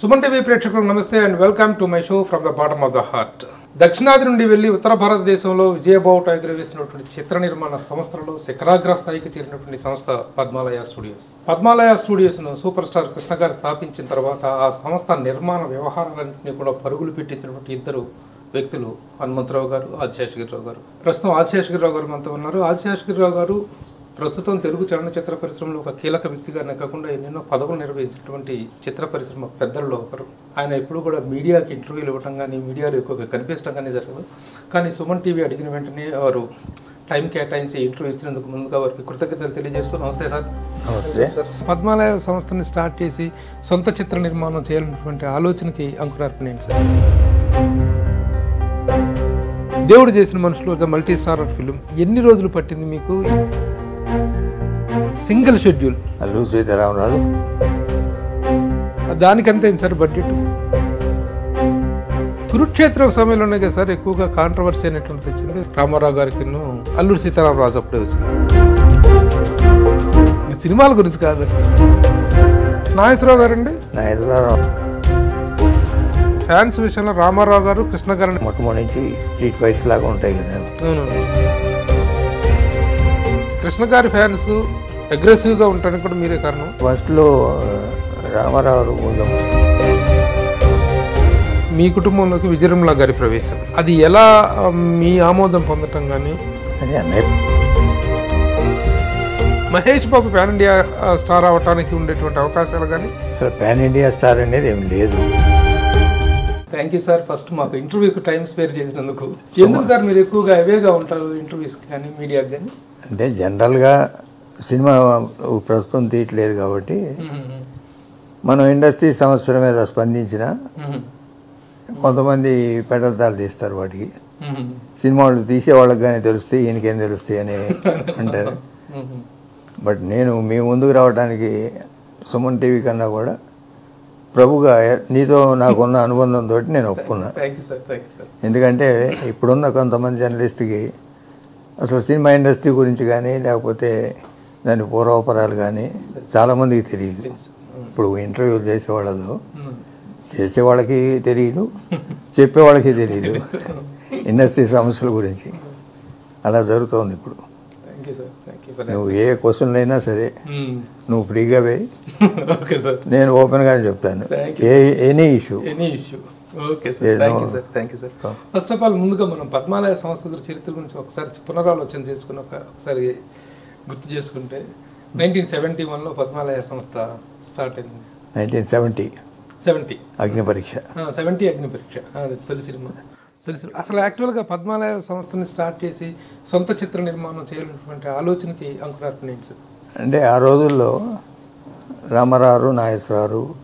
Suman TV ప్రేక్షకులకు నమస్తే and welcome to my show from the bottom of the heart. దక్షిణాది నుండి వెళ్ళి ఉత్తర భారతదేశంలో విజయబావుట ఎగురవేసినటువంటి చిత్ర నిర్మాణ సంస్థలలో శిఖరాగ్ర స్థాయికి చేరినటువంటి సంస్థ పద్మాలయ స్టూడియోస్. పద్మాలయ స్టూడియోస్ను సూపర్ స్టార్ కృష్ణ గారు స్థాపించిన తర్వాత ఆ సంస్థ నిర్మాణ వ్యవహారాలన్నింటినీ కూడా పరుగులు పెట్టించినటువంటి ఇద్దరు వ్యక్తులు హనుమంతరావు గారు ఆదిశేషగిరిరావు గారు. ప్రస్తుతం ఆదిశేషగిరిరావు గారు మనతో ఉన్నారు. ఆదిశేషగిరిరావు గారు ప్రస్తుతం తెలుగు చలనచిత్ర పరిశ్రమలో ఒక కీలక వ్యక్తిగానే కాకుండా ఎన్నెన్నో పదవులు నిర్వహించినటువంటి చిత్ర పరిశ్రమ పెద్దల్లో ఒకరు. ఆయన ఎప్పుడు కూడా మీడియాకి ఇంటర్వ్యూలు ఇవ్వటం కానీ మీడియాలో ఎక్కువగా కనిపించడం కానీ జరగదు. కానీ సుమన్ టీవీ అడిగిన వెంటనే వారు టైం కేటాయించి ఇంటర్వ్యూ ఇచ్చినందుకు ముందుగా వారికి కృతజ్ఞతలు తెలియజేస్తూ నమస్తే సార్. నమస్తే. పద్మాలయ సంస్థని స్టార్ట్ చేసి సొంత చిత్ర నిర్మాణం చేయాలన్నటువంటి ఆలోచనకి అంకురార్పణ ఏంటి సార్? దేవుడు చేసిన మనుషులు ద మల్టీ స్టార్ ఫిలిం ఎన్ని రోజులు పట్టింది మీకు? Single schedule. అల్లు సీతారామరాజు దానికంతే సార్ బడ్జెట్. కురుక్షేత్రం సమయంలోనే కదా సార్ ఎక్కువగా కాంట్రవర్సీ అనేటువంటిది వచ్చింది రామారావు గారికి అల్లూరు సీతారామరాజు అప్పుడే వచ్చింది. సినిమాల గురించి కాదు. నాగేశ్వరరావు గారండి? నాగేశ్వరరావు. ఫ్యాన్స్ విషయంలో రామారావు గారు కృష్ణ గారు మొట్టమొదటి నుంచి స్ట్రీట్ ఫైట్స్ లాగా ఉంటాయి కదా. కృష్ణ గారి ఫ్యాన్స్ అగ్రెసివ్గా ఉండడానికి కూడా మీరే కారణం. ఫస్ట్లో రామారావు కొంచెం మీ కుటుంబంలోకి విజయరమల గారి ప్రవేశం. అది ఎలా మీ ఆమోదం పొందటం కానీ Mahesh Babu pan India star అవటానికి ఉండేటువంటి అవకాశాలు కానీ అసలు పాన్ ఇండియా స్టార్ అనేది ఏం లేదు. థ్యాంక్ యూ సార్ ఫస్ట్ మాకు ఇంటర్వ్యూకి టైం స్పేర్ చేసినందుకు. ఎందుకు సార్ మీరు ఎక్కువగా అవేగా ఉంటారు ఇంటర్వ్యూస్కి కానీ మీడియాకి కానీ అంటే జనరల్గా సినిమా ప్రస్తుతం తీయట్లేదు కాబట్టి మనం ఇండస్ట్రీ సమస్యల మీద స్పందించిన కొంతమంది పెడతాలు తీస్తారు వాటికి. సినిమా వాళ్ళు తీసే వాళ్ళకి కానీ తెలుస్తాయి ఈయనకేం తెలుస్తాయి అని అంటారు. బట్ నేను మీ ముందుకు రావడానికి సుమన్ టీవీ కన్నా కూడా ప్రభుగా నీతో నాకున్న అనుబంధంతో నేను ఒప్పుకున్నా. ఎందుకంటే ఇప్పుడున్న కొంతమంది జర్నలిస్ట్కి అసలు సినిమా ఇండస్ట్రీ గురించి కానీ లేకపోతే దాని పూర్వపరాలు కానీ చాలామందికి తెలియదు. ఇప్పుడు ఇంటర్వ్యూలు చేసే వాళ్ళలో చేసే వాళ్ళకి తెలియదు చెప్పే వాళ్ళకి తెలియదు. ఇండస్ట్రీ సమస్యల గురించి. అలా జరుగుతోంది ఇప్పుడు. నువ్వు ఏ క్వశ్చన్లు అయినా సరే నువ్వు ఫ్రీగా పోయి నేను ఓపెన్గానే చెప్తాను. ఏ any issue. Okay sir. Thank you sir thank you sir first of all ముందుగా మనం పద్మాలయ సంస్థ గురించి చరిత్ర గురించి ఒకసారి పునరాలోచన చేసుకుని ఒక ఒకసారి గుర్తు చేసుకుంటే నైన్టీన్ సెవెంటీ వన్లో పద్మాలయ సంస్థ స్టార్ట్ అయింది. నైన్టీన్ సెవెంటీ సెవెంటీ అగ్ని పరీక్ష. సెవెంటీ అగ్ని పరీక్ష. తొలి సినిమా. తొలి సినిమా. అసలు యాక్చువల్గా పద్మాలయ సంస్థని స్టార్ట్ చేసి సొంత చిత్ర నిర్మాణం చేయాలన్నటువంటి ఆలోచనకి అంకురార్పణ అంటే ఆ రోజుల్లో రామారావు నాగేశ్వరరావు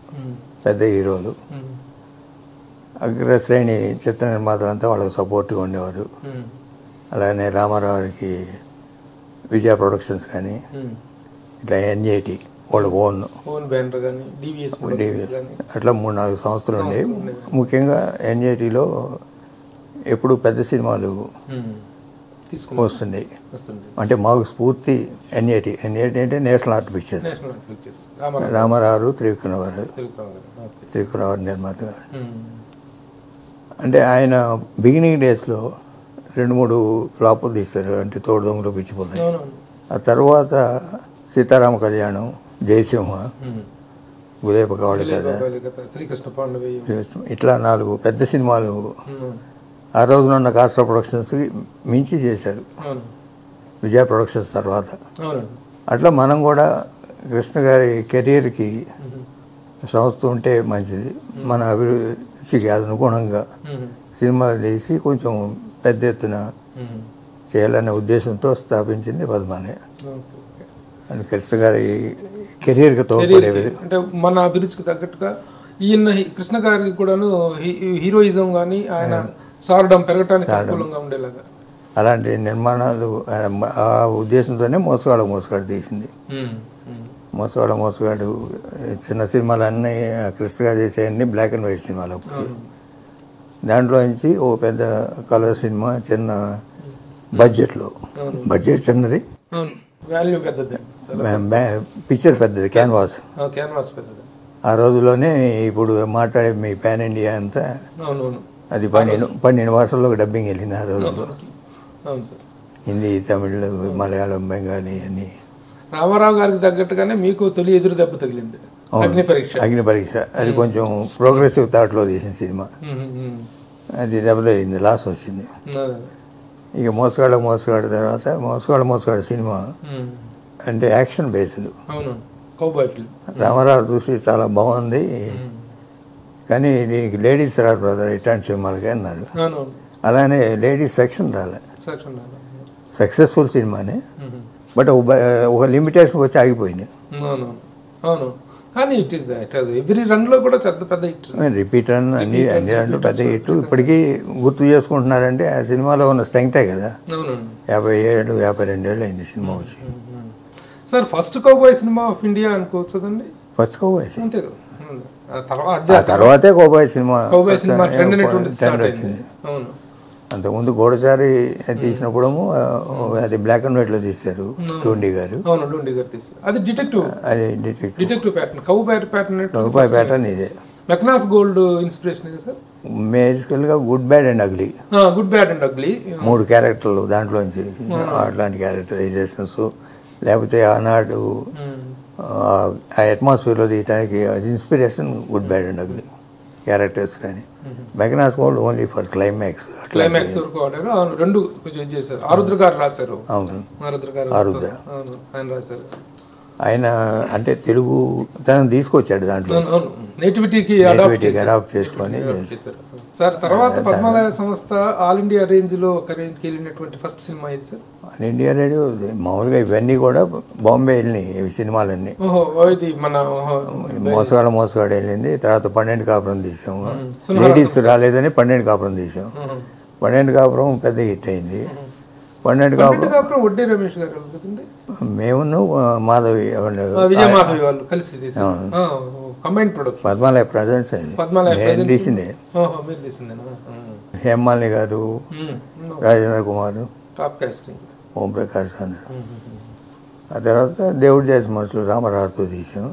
పెద్ద హీరోలు. అగ్రశ్రేణి చిత్ర నిర్మాతలంతా వాళ్ళకి సపోర్ట్గా ఉండేవారు. అలానే రామారావుకి విజయ ప్రొడక్షన్స్ కానీ ఇట్లా ఎన్జేటి వాళ్ళ ఓన్. డివిఎస్ అట్లా మూడు నాలుగు సంవత్సరాలు ఉండేవి. ముఖ్యంగా ఎన్జేటీలో ఎప్పుడు పెద్ద సినిమాలు వస్తుండేవి. వస్తుంది అంటే మాకు స్ఫూర్తి ఎన్ఏటి ఎన్ఏటి అంటే national art pictures. Rama Rao. Rama Rao okay. త్రివిక్రమవారు నిర్మాత అంటే ఆయన బిగినింగ్ డేస్లో రెండు మూడు ఫ్లాపులు తీస్తారు అంటే తోడు దొంగలు పిచ్చిపోతాయి ఆ తర్వాత సీతారామ కళ్యాణం జయసింహ కథ శ్రీకృష్ణ పాండవి. ఇట్లా నాలుగు పెద్ద సినిమాలు. ఆ రోజున ఉన్న కాస్ట్రా ప్రొడక్షన్స్కి మించి చేశారు. విజయ ప్రొడక్షన్స్ తర్వాత. అట్లా మనం కూడా కృష్ణ గారి కెరీర్కి సంస్థ ఉంటే మంచిది. మన అభిరుచికి అనుగుణంగా సినిమాలు తీసి కొంచెం పెద్ద ఎత్తున చేయాలనే ఉద్దేశంతో స్థాపించింది పద్మాలయ అండ్ కృష్ణ గారి కెరీర్కి తోడ్పడే విధంగా. అంటే మన అభిరుచికి తగ్గట్టుగా ఈయన కృష్ణ గారికి కూడాను హీరోయిజం కానీ ఆయన సారడం పెరగటానికి అనుకూలంగా ఉండేలాగా. అలాంటి నిర్మాణాలు ఆ ఉద్దేశంతోనే మోసగాడు మోసగాడు తీసింది. మోసగాడు మోసగాడు చిన్న సినిమాలు అన్నీ గారు చేసేవన్నీ బ్లాక్ అండ్ వైట్ సినిమాలు అప్పుడు. దాంట్లో నుంచి ఓ పెద్ద కలర్ సినిమా చిన్న బడ్జెట్లో. బడ్జెట్ చిన్నది. పిక్చర్ పెద్దది. క్యాన్వాస్ ఆ రోజుల్లోనే ఇప్పుడు మాట్లాడే మీ పాన్ ఇండియా అంతా అది పన్నెండు పన్నెండు భాషల్లో డబ్బింగ్ వెళ్ళింది ఆ రోజుల్లో. హిందీ తమిళ్ మలయాళం బెంగాలీ అన్నీ. రామారావు గారికి తగ్గట్టుగానే మీకు తొలి ఎదురు దెబ్బ తగిలింది. అగ్ని పరీక్ష. అగ్ని పరీక్ష. అది కొంచెం ప్రోగ్రెసివ్ థాట్లో తీసిన సినిమా. అది దెబ్బతలింది లాస్ వచ్చింది. ఇక మోసగాళ్ళ మోసగాడు తర్వాత మోసగాళ్ళ మోసగాడు సినిమా అంటే యాక్షన్ బేస్డ్ రామారావు చూసి చాలా బాగుంది. కానీ దీనికి లేడీస్ రారు బ్రదర్ ఇట్లాంటి సినిమాలకి అన్నారు. అలానే లేడీస్ సెక్షన్ రాలే. సక్సెస్ఫుల్ సినిమానే. బట్ ఒక లిమిటేషన్ వచ్చి ఆగిపోయింది. అవును అవును. కానీ ఇట్ ఈస్ ఇట్ ఎవ్రీ రన్లో కూడా పెద్ద పెద్ద హిట్ రిపీట్ రన్ అన్ని అన్ని రెండు పెద్ద హిట్ ఇప్పటికీ గుర్తు చేసుకుంటున్నారంటే ఆ సినిమాలో ఉన్న స్ట్రెంగ్తే కదా. యాభై ఏడు యాభై రెండేళ్ళు అయింది సినిమా వచ్చి. సార్ ఫస్ట్ కౌబాయ్ సినిమా ఆఫ్ ఇండియా అనుకోవచ్చు కదండి? ఫస్ట్ కోబాయ్ అంతే కదా. తర్వాత తర్వాతే కోబాయ్ సినిమా కౌబాయ్ సినిమా ట్రెండ్ స్టార్ట్ అవును. అంతకుముందు గోడచారి తీసినప్పుడు అది బ్లాక్ అండ్ వైట్లో తీశారు టూండి గారు. అవును డోండి గారు అది డిటెక్టివ్ అది detective detective pattern cow pattern రూపాయి ప్యాటర్న్ ఇదే. Mackenna's gold inspiration sir? బేసికల్గా good bad and ugly good bad and ugly మూడు క్యారెక్టర్లు దాంట్లోంచి అట్లాంటి క్యారెక్టరైజేషన్స్ లేకపోతే ఆనాడు ఆ అట్మాస్ఫియర్లో తీయటానికి inspiration good bad and ugly characters కానీ. Mackenna's gold only for climax. Climax రెండు కొంచెం చేశారు. ఆరుద్ర గారు రాశారు. అవును. ఆరుద్ర ఆయన రాశారు. ఆయన అంటే తెలుగు తనను తీసుకొచ్చాడు దాంట్లో. నేటివిటీకి అడాప్ట్ చేసుకొని సార్ తర్వాత పద్మాలయ సంస్థ ఆల్ ఇండియా రేంజ్లో ఒక రేంజ్కి వెళ్ళినటువంటి ఫస్ట్ సినిమా ఇది సార్? ఆల్ ఇండియా రేడియో మామూలుగా ఇవన్నీ కూడా బాంబే వెళ్ళినాయి ఇవి సినిమాలన్నీ. ఇది మన మోసగాడు మోసగాడు వెళ్ళింది తర్వాత పన్నెండు కాపురం తీసాము. లేడీస్ రాలేదని పన్నెండు కాపురం తీసాం. పన్నెండు కాపురం పెద్ద హిట్ అయింది. పన్నెండు కాపురం వడ్డీ రమేష్ గారు మేమును మాధవి వాళ్ళు ఆ, విజయమాధవి వాళ్ళు కలిసి కంబైన్ పద్మాలయ ప్రజెంట్స్ పద్మాలయ నేను తీసిందే. హేమాలిని గారు రాజేంద్ర కుమార్ టాప్ కాస్టింగ్ ఓంప్రకాష్ అందరు ఆ తర్వాత దేవుడి చేసిన మనుషులు రామరావుతో తీసాం.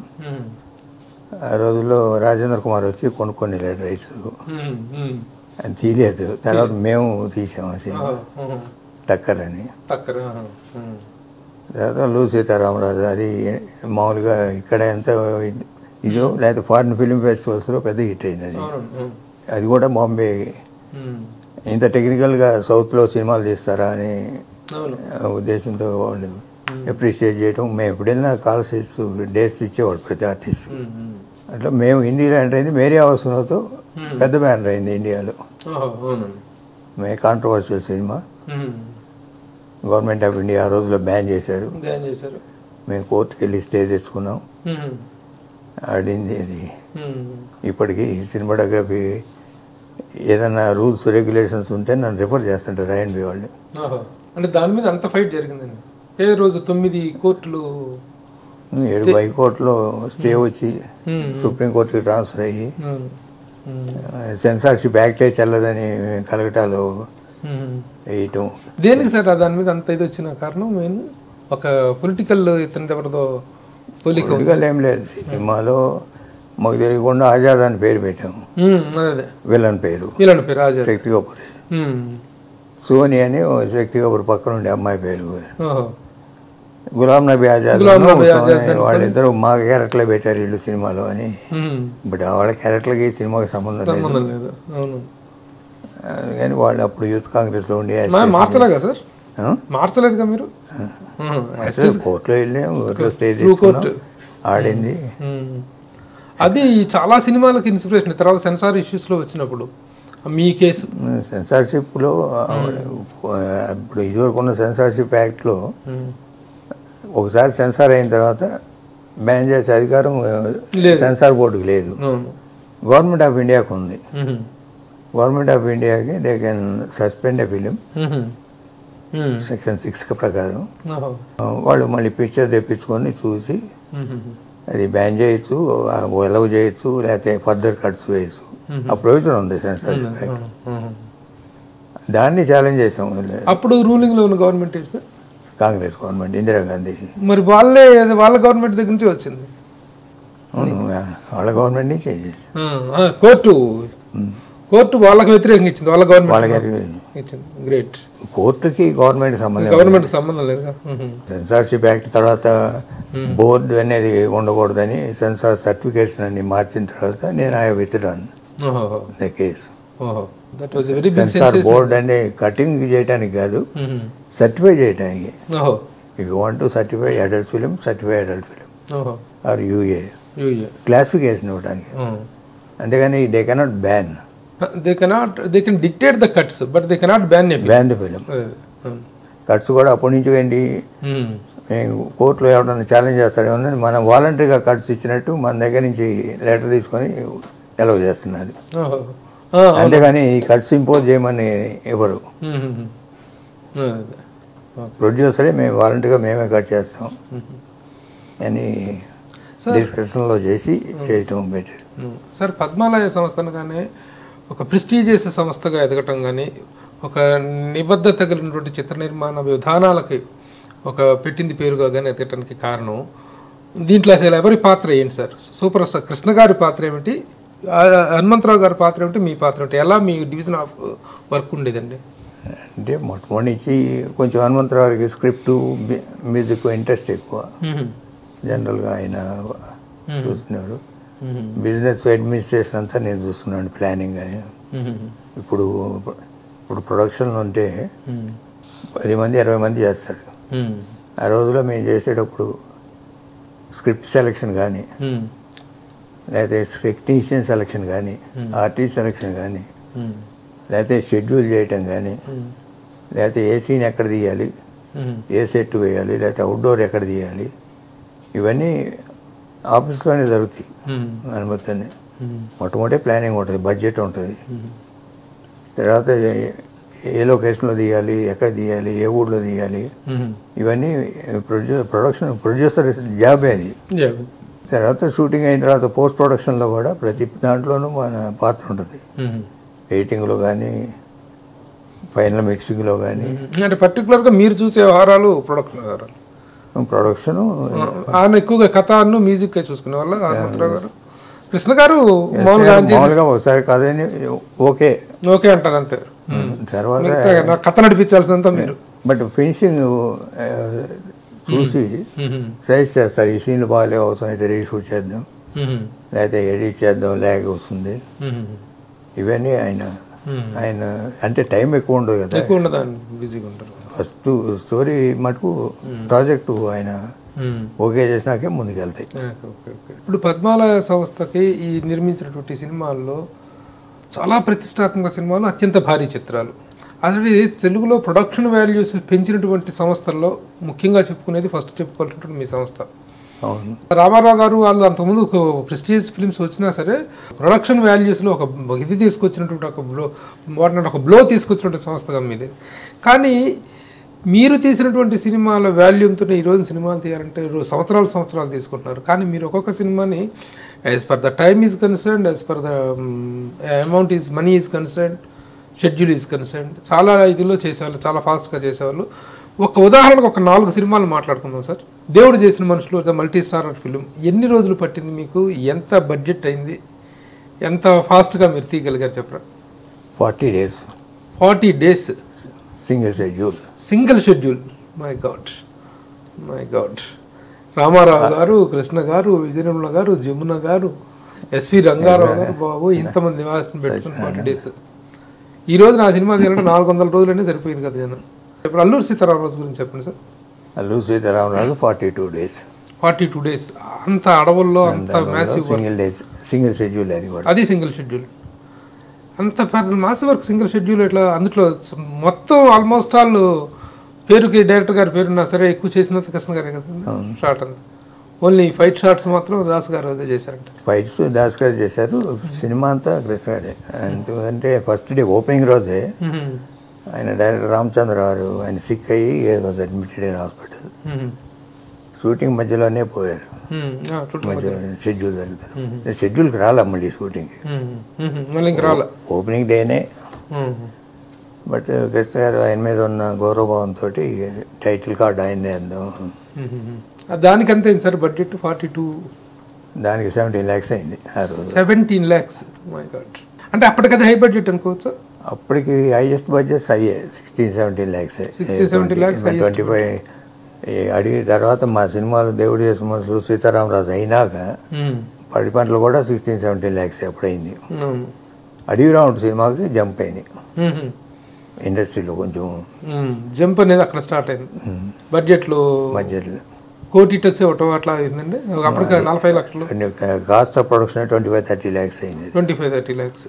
ఆ రోజుల్లో రాజేంద్ర కుమార్ వచ్చి కొనుక్కొని వెళ్ళాడు రైట్స్ అది తీయలేదు తర్వాత మేము తీసాం ఆ సినిమా. టక్కర్ అని. తర్వాత లూ సీతారామరాజు అది మామూలుగా ఇక్కడ ఎంత ఇదో లేకపోతే ఫారిన్ ఫిల్మ్ ఫెస్టివల్స్లో పెద్ద హిట్ అయింది అది. అది కూడా బాంబే. ఇంత టెక్నికల్గా సౌత్లో సినిమాలు తీస్తారా అని ఉద్దేశంతో వాళ్ళు అప్రిషియేట్ చేయడం మేము ఎప్పుడైనా కాల్స్ ఇస్తూ డేట్స్ ఇచ్చేవాడు ప్రతి ఆర్టిస్ట్. అట్లా మేము హిందీలో ఎంటర్ అయింది మేరీ అవసరంతో పెద్ద బ్యానర్ అయింది ఇండియాలో. మే controversial cinema. Government of India ఆ రోజులో బ్యాన్ చేశారు. మేము కోర్టుకి వెళ్ళి స్టే తెచ్చుకున్నాం. ఆడింది అది. ఇప్పటికీ సినిమాటోగ్రఫీ ఏదైనా రూల్స్ రెగ్యులేషన్స్ ఉంటే నన్ను రిఫర్ చేస్తుంటారు రాయండి వాళ్ళు. ఓహో అంటే దాని మీద అంత ఫైట్ జరిగిందండి. ఏ రోజు తొమ్మిది కోర్టులు ఏడు హైకోర్టులో స్టే వచ్చి సుప్రీంకోర్టుకి ట్రాన్స్ఫర్ అయ్యి సెన్సార్షిప్ యాక్టే చెల్లదని కలకటాలో ఉమ్. వేయటం. దేనికి సార్ దాని మీద అంత ఇది వచ్చిన కారణం? మెయిన్ ఒక పొలిటికల్ ఇతని ఎవరిదో. పొలిటికల్ ఏం లేదు. సినిమాలో మాకు తెలియకుండా ఆజాద్ అని పేరు పెట్టాము. విలన్ పేరు. వీళ్ళని పేరు శక్తి కపూర్ సోని అని శక్తి కపూర్ పక్కన ఉండే అమ్మాయి పేరు. గులాం నబీ ఆజాద్ వాళ్ళిద్దరూ మా క్యారెక్టర్లే పెట్టారు వీళ్ళు సినిమాలో అని. బట్ వాళ్ళ క్యారెక్టర్లకి ఈ సినిమాకి సంబంధం లేదు. సంబంధం లేదు. అవును. కానీ వాళ్ళు అప్పుడు యూత్ కాంగ్రెస్లో ఉండి మా- మార్చలేగా సార్? మార్చలేదుగా మీరు? కోర్టులో వెళ్ళాం కోర్టులో స్టే ఆడింది. అది చాలా సినిమాలకు ఇన్స్పిరేషన్. తర్వాత సెన్సార్ ఇష్యూస్లో వచ్చినప్పుడు. మీ కేసు. సెన్సార్షిప్లో ఇప్పుడు ఇదివరకు ఉన్న సెన్సార్షిప్ యాక్ట్లో ఒకసారి సెన్సార్ అయిన తర్వాత బ్యాన్ చేసే అధికారం. సెన్సార్ బోర్డుకి లేదు. గవర్నమెంట్ ఆఫ్ ఇండియాకు ఉంది. గవర్నమెంట్ ఆఫ్ ఇండియాకి they can suspend a film section six ప్రకారం. ఆ, వాళ్ళు మళ్ళీ పిక్చర్ తెప్పించుకొని చూసి ఉమ్, అది బ్యాన్ చేయొచ్చు ఎలవ్ చేయొచ్చు లేకపోతే ఫర్దర్ కట్స్ వేయచ్చు. ఆ ప్రొవిజన్ ఉంది యాక్ట్ ఉమ్. దాన్ని ఛాలెంజ్ చేసాం. అప్పుడు రూలింగ్లో ఉన్న government sir? Congress government Indira Gandhi మరి వాళ్ళే వాళ్ళ గవర్నమెంట్ దగ్గర నుంచి వచ్చింది? అవును వాళ్ళ గవర్నమెంట్ నుంచి కోర్టు. కోర్టు వాళ్ళకి వ్యతిరేకంగా ఇచ్చింది వాళ్ళ గవర్నమెంట్ ఇచ్చింది. గ్రేట్ కోర్టుకి గవర్నమెంట్ సంబంధం గవర్నమెంట్ సంబంధం మ్మ్. సెన్సార్షిప్ యాక్ట్ తర్వాత బోర్డు అనేది ఉండకూడదని సెన్సార్ సర్టిఫికేట్స్ అన్ని మార్చిన తర్వాత నేను ఆ withdrawn. The case. Censor board అంటే కటింగ్ చేయడానికి కాదు సర్టిఫై చేయడానికి if you want to certify adult film certify adult film or UA classification ఇవ్వడానికి అంతేగాని they cannot ban they cannot they can dictate the cuts but they cannot ban ban the film cuts కూడా అప్పటి నుంచి ఏంటి? మేము కోర్టులో ఎవరైనా challenge చేస్తాడేమో మనం వాలంటరీగా కట్స్ ఇచ్చినట్టు మన దగ్గర నుంచి లెటర్ తీసుకొని ఎలవ్ చేస్తున్నారు. అంతేగాని ఈ కట్స్ ఇంపోజ్ చేయమని ఎవరు? ప్రొడ్యూసరే మేము వాలంటరీగా మేమే కట్ చేస్తాం. అని డిస్కషన్లో చేసి చేయటం బెటర్ సార్ పద్మాలయ సంస్థను కానీ ఒక ప్రెస్టీజియస్ సంస్థగా ఎదగటం కానీ ఒక నిబద్ధత కలిగినటువంటి చిత్ర నిర్మాణ విధానాలకి ఒక పెట్టింది పేరుగా కానీ ఎదగటానికి కారణం. దీంట్లో అసలు ఎవరి పాత్ర ఏంటి సార్? సూపర్ స్టార్ కృష్ణ గారి పాత్ర ఏమిటి? హనుమంతరావు గారి పాత్ర ఏమిటి? మీ పాత్ర ఏమిటి? ఎలా మీ డివిజన్ ఆఫ్ వర్క్ ఉండేదండి? అంటే మొట్టమొదటి నుంచి కొంచెం హనుమంతరావు గారికి స్క్రిప్ట్ మ్యూజిక్ ఇంట్రెస్ట్ ఎక్కువ. జనరల్గా ఆయన చూస్తున్నారు బిజినెస్ అడ్మినిస్ట్రేషన్ అంతా నేను చూస్తున్నాను ప్లానింగ్ అని. ఇప్పుడు ఇప్పుడు ప్రొడక్షన్ ఉంటే పది మంది ఇరవై మంది చేస్తారు. ఆ రోజులో మేము చేసేటప్పుడు స్క్రిప్ట్ సెలెక్షన్ కానీ లేకపోతే టెక్నీషియన్ సెలెక్షన్ కానీ ఆర్టిస్ట్ సెలెక్షన్ కానీ లేకపోతే షెడ్యూల్ చేయటం కానీ లేకపోతే ఏ సీన్ ఎక్కడ తీయాలి ఏ సెట్ వేయాలి లేకపోతే అవుట్డోర్ ఎక్కడ తీయాలి ఇవన్నీ ఆఫీస్లోనే జరుగుతాయి. అనుమతిని మొట్టమొదటి ప్లానింగ్ ఉంటుంది బడ్జెట్ ఉంటుంది. తర్వాత ఏ- లొకేషన్లో తీయాలి ఎక్కడ తీయాలి ఏ ఊళ్ళో తీయాలి ఇవన్నీ ప్రొడ్యూ ప్రొడక్షన్ ప్రొడ్యూసర్ జాబే అది. తర్వాత షూటింగ్ అయిన తర్వాత పోస్ట్ ప్రొడక్షన్లో కూడా ప్రతి దాంట్లోనూ మన పాత్ర ఉంటుంది. ఎడిటింగ్లో కానీ ఫైనల్ మిక్సింగ్లో కానీ. అంటే పర్టికులర్గా మీరు చూసే వ్యవహారాలు ప్రొడక్షన్ వ్యవహారాలు. ప్రొడక్షను ఆయన ఎక్కువగా కథను మ్యూజిక్ చూసుకునే వాళ్ళ హనుమంతరావు గారు. కృష్ణ గారు మామూలుగా ఒకసారి కథని ఓకే. ఓకే అంటారు అంతే. తర్వాత కథ నడిపించాల్సినంత మీరు. బట్ ఫినిషింగ్ చూసి సజెస్ట్ చేస్తారు ఈ సీన్లు బాగాలేవు అవసరం అయితే రీషూట్ చేద్దాం. లేకపోతే ఎడిట్ చేద్దాం లేక వస్తుంది. ఇవన్నీ ఆయన ఆయన అంటే టైం ఎక్కువ ఉండదు కదా. ఎక్కువ ఉండదు బిజీగా ఉంటారు. స్టోరీ మటుకు ప్రాజెక్టు ఆయన ఓకే చేసినాకే ముందుకెళ్తాయి. ఇప్పుడు పద్మాలయ సంస్థకి ఈ నిర్మించినటువంటి సినిమాల్లో చాలా ప్రతిష్టాత్మక సినిమాలు అత్యంత భారీ చిత్రాలు. అలాగే తెలుగులో ప్రొడక్షన్ వాల్యూస్ పెంచినటువంటి సంస్థల్లో ముఖ్యంగా చెప్పుకునేది ఫస్ట్ చెప్పుకోవాల్సినటువంటి మీ సంస్థ. అవును. రామారావు గారు వాళ్ళు అంతకుముందు ఒక ప్రెస్టీజియస్ ఫిల్మ్స్ వచ్చినా సరే ప్రొడక్షన్ వాల్యూస్లో ఒక ఇది తీసుకొచ్చినటువంటి ఒక బ్లో వాటిని ఒక బ్లో తీసుకొచ్చినటువంటి సంస్థగా మీది కానీ మీరు తీసినటువంటి సినిమాల వాల్యూమ్తో ఈ రోజు సినిమాలు తీయాలంటే సంవత్సరాలు సంవత్సరాలు తీసుకుంటున్నారు. కానీ మీరు ఒక్కొక్క సినిమాని as per the time is concern as per the amount is money is concern schedule is concern చాలా ఇదిలో చేసేవాళ్ళు చాలా ఫాస్ట్గా చేసేవాళ్ళు. ఒక ఉదాహరణకు ఒక నాలుగు సినిమాలు మాట్లాడుకుందాం సార్. దేవుడు చేసిన మనుషులు ద మల్టీ ఫిలిం ఎన్ని రోజులు పట్టింది మీకు? ఎంత బడ్జెట్ అయింది? ఎంత ఫాస్ట్గా మీరు తీయగలిగారు చెప్పరా? Forty days. Forty days. Single schedule. Single schedule. My god my god Rama Rao garu Krishna garu Vijaya Nirmala గారు జమున గారు ఎస్వి రంగారావు గారు బాబు ఇంతమంది నివాసం పెట్టుకుని ఫార్టీ డేస్ ఈ రోజు నా సినిమా తీయాలంటే నాలుగు వందల రోజులనే సరిపోయింది కదా జనం. ఇప్పుడు అల్లూరు సీతారామరాజు గురించి చెప్పండి sir. Allu Seetharamaraju forty two days forty two days అంత అడవుల్లో అంత సింగిల్ డేస్ సింగిల్ షెడ్యూల్ అది కూడా అది సింగిల్ షెడ్యూల్ అంత మాసివ్ వర్క్ సింగిల్ షెడ్యూల్ ఇట్లా అందులో మొత్తం ఆల్మోస్ట్ ఆల్ పేరుకి డైరెక్టర్ గారి పేరున్నా సరే ఎక్కువ చేసినంత కృష్ణ గారే కదా. షార్ట్ అంతా. ఓన్లీ ఫైట్ షార్ట్స్ మాత్రం దాస్ గారు చేశారంట. ఫైట్స్ దాస్ గారు చేశారు సినిమా అంతా కృష్ణ గారే. ఎందుకంటే ఫస్ట్ డే ఓపెనింగ్ రోజే ఆయన డైరెక్టర్ రామచంద్ర గారు ఆయన సిక్ అయ్యి was admitted in hospital shooting మధ్యలోనే పోయారు మధ్య షెడ్యూల్ జరుగుతారు షెడ్యూల్కి రాలే మళ్ళీ షూటింగ్కి మళ్ళీ ఇంక రాలే ఓపెనింగ్ డేనే బట్ కృష్ణ గారు ఆయన మీద ఉన్న గౌరవభావంతో టైటిల్ కార్డ్ ఆయనే అందాం దానికి అంతే సార్ బడ్జెట్ ఫార్టీ టూ దానికి సెవెంటీన్ ల్యాక్స్ అయింది ఆ రోజు సెవెంటీన్ ల్యాక్స్ మై గాడ్ అంటే అప్పటికది హై బడ్జెట్ అనుకోవచ్చు అప్పటికి హైయెస్ట్ బడ్జెట్స్ అయ్యే sixteen seventeen lakhs 16, 17 lakhs highest twenty five అడిగిన తర్వాత మా సినిమాలు దేవుడు చేసిన మనుషులు సీతారామరాజు అయినాక పడి పంటలు కూడా సిక్స్టీన్ సెవెంటీన్ ల్యాక్స్ ఎప్పుడైంది. అడవి రాముడు సినిమాకి జంప్ అయింది. ఇండస్ట్రీలో కొంచెం జంప్ అనేది అక్కడ స్టార్ట్ అయింది. బడ్జెట్లో బడ్జెట్లో. కోటి టచ్ ఇవ్వటం అట్లా అయిందండి. అప్పటికి నలభై లక్షలు. Cost of production twenty five thirty lakhs అయింది. ట్వంటీ ఫైవ్ థర్టీ ల్యాక్స్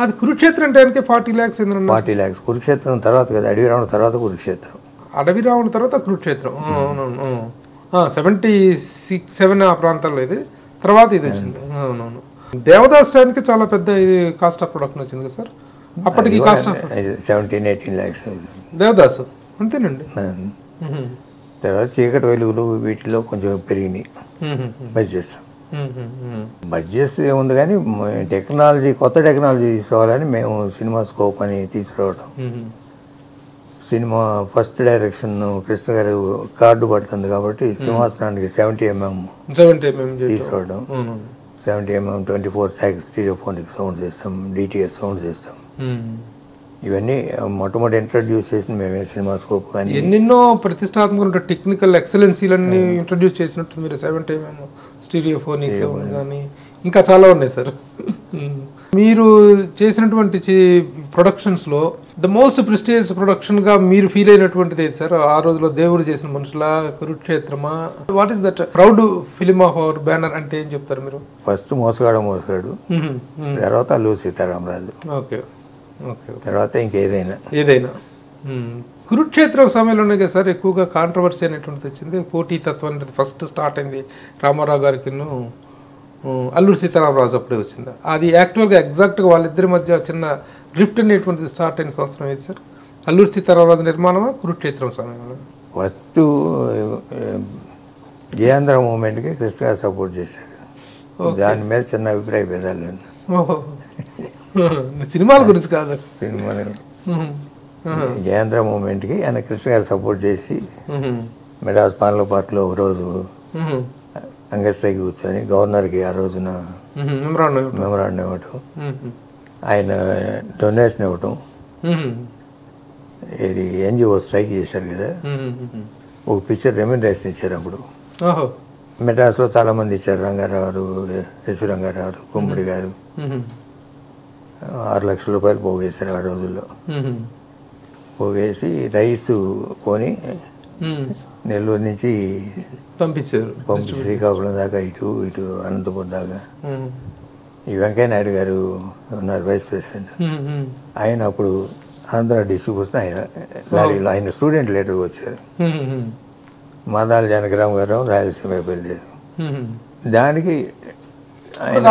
అది కురుక్షేత్రం టైంకి ఫార్టీ ల్యాక్స్ ఫార్టీ ల్యాక్స్ కురుక్షేత్రం తర్వాత కదా అడవి రాముడు తర్వాత కురుక్షేత్రం. అడవి రావణ తర్వాత కురుక్షేత్రం. సెవెంటీ సిక్స్ సెవెన్ ఆ ప్రాంతాల్లో ఇది. తర్వాత ఇది వచ్చింది. అవునవును దేవదాస్ టైంకి చాలా పెద్ద ఇది కాస్ట్ ఆఫ్ ప్రొడక్షన్ వచ్చింది కదా సార్? అప్పటికి cost of seventeen eighteen lakhs Devadas అంతేనండి. తర్వాత చీకటి వెలుగులు వీటిలో కొంచెం పెరిగినాయి. బడ్జెట్స్. బడ్జెట్స్ ఏముంది కానీ టెక్నాలజీ కొత్త టెక్నాలజీ తీసుకురావాలని మేము సినిమా స్కోప్ అని తీసుకురావడం. సినిమా ఫస్ట్ డైరెక్షన్ కృష్ణ గారు కార్డు పడుతుంది కాబట్టి సింహాసనానికి సెవెంటీ ఎంఎం సెవెంటీ ఎంఎం అవును. Seventy MM twenty four tracks stereophonic sound system DTS sound hmm. ఇవన్నీ మొట్టమొదటి ఇంట్రడ్యూస్ చేసింది మేమే సినిమా స్కోప్ కానీ ఎన్నెన్నో ప్రతిష్టాత్మక టెక్నికల్ ఎక్సలెన్సీలన్నీ ఇంట్రడ్యూస్ చేసినట్టు మీరు. Seven time stereophonic sound కానీ ఇంకా చాలా ఉన్నాయి సార్ మీరు చేసినటువంటి ప్రొడక్షన్స్లో ద మోస్ట్ ప్రెస్టీజియస్ ప్రొడక్షన్గా మీరు ఫీల్ అయినటువంటిది ఏది సార్ ఆ రోజులో దేవుడు చేసిన మనుషుల కురుక్షేత్రమా? What is that proud film of our banner అంటే ఏం చెప్తారు మీరు? ఫస్ట్ మోసగాడు మోసగాడు తర్వాత అల్లు సీతారామరాజు. ఓకే. ఓకే తర్వాత ఇంకేదైనా. ఏదైనా. కురుక్షేత్రం సమయంలోనే కదా సార్ ఎక్కువగా కాంట్రవర్సీ అనేటువంటిది వచ్చింది. పోటీ తత్వం అనేది ఫస్ట్ స్టార్ట్ అయింది. రామారావు గారికి అల్లూరు సీతారామరాజు అప్పుడే వచ్చింది? అది యాక్చువల్గా ఎగ్జాక్ట్గా వాళ్ళిద్దరి మధ్య చిన్న డ్రిఫ్ట్ అనేటువంటిది స్టార్ట్ అయిన సంవత్సరం ఏది సార్? అల్లూరు సీతారామరాజు నిర్మాణమా కురుక్షేత్రం సమయంలో ఫస్ట్ జయాంధ్ర మూమెంట్కి కృష్ణ గారు సపోర్ట్ చేశారు. దాని మీద చిన్న అభిప్రాయ భేదాలు సినిమాల గురించి కాదు. సినిమా మ్మ్. జయాంధ్ర మూమెంట్కి ఆయన కృష్ణ గారు సపోర్ట్ చేసి. మెడాస్ పార్లో పార్క్లో ఒకరోజు అంగస్ట్రైకి కూర్చొని గవర్నర్కి ఆ రోజున మ్మ్. మెమరాండం. ఇవ్వటం. ఆయన డొనేషన్ ఇవ్వటం. ఇది ఎన్జిఓ స్ట్రైక్ చేశారు కదా. ఒక పిక్చర్ రెమ్యూనరేషన్ ఇచ్చారు అప్పుడు మెడ్రాస్లో చాలామంది ఇచ్చారు రంగారావు గారు ఎస్ రంగారావు గారు గుమ్మడి గారు. ఆరు లక్షల రూపాయలు పోగేశారు ఆ రోజుల్లో. పోగేసి రైస్ కొని. నెల్లూరు నుంచి పంపించారు పంపి శ్రీకాకుళం దాకా ఇటు ఇటు అనంతపురం దాకా. ఈ వెంకయ్య నాయుడు గారు ఉన్నారు వైస్ ప్రెసిడెంట్. ఆయన అప్పుడు ఆంధ్ర డిస్ట్రిబ్యూషన్ ఆయన లారీలో ఆయన స్టూడెంట్ లెటర్కి వచ్చారు. మాదాల జనకరామ్ గారు రాయలసీమ మ్మ్. దానికి ఆయన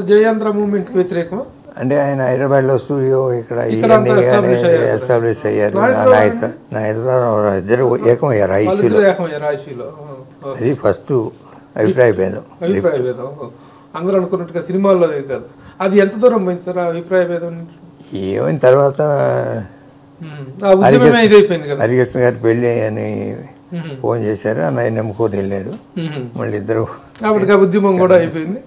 జయాంధ్ర వ్యతిరేకమా అంటే ఆయన హైదరాబాద్లో స్టూడియో ఇక్కడ ఇవన్నీ. ఎస్టాబ్లిష్ అయ్యారు. నాగేశ్వరరావు నాగేశ్వర- నాగేశ్వరరావు ఇద్దరు ఏకమయ్యారు ఐసీలో అది ఫస్ట్ అభిప్రాయ భేదం. అభిప్రాయ భేదం. అందరూ అనుకున్నట్టుగా సినిమాల్లో అది కాదు. అది ఎంత దూరం పోయింది సార్ అభిప్రాయ భేదం? తర్వాత? హరికృష్ణ గారి పెళ్ళి అని. ఫోన్ చేశారు. అన్నయ్య నమ్ముకొని వెళ్ళారు. మళ్ళీ ఇద్దరు ఉద్యమం కూడా అయిపోయింది.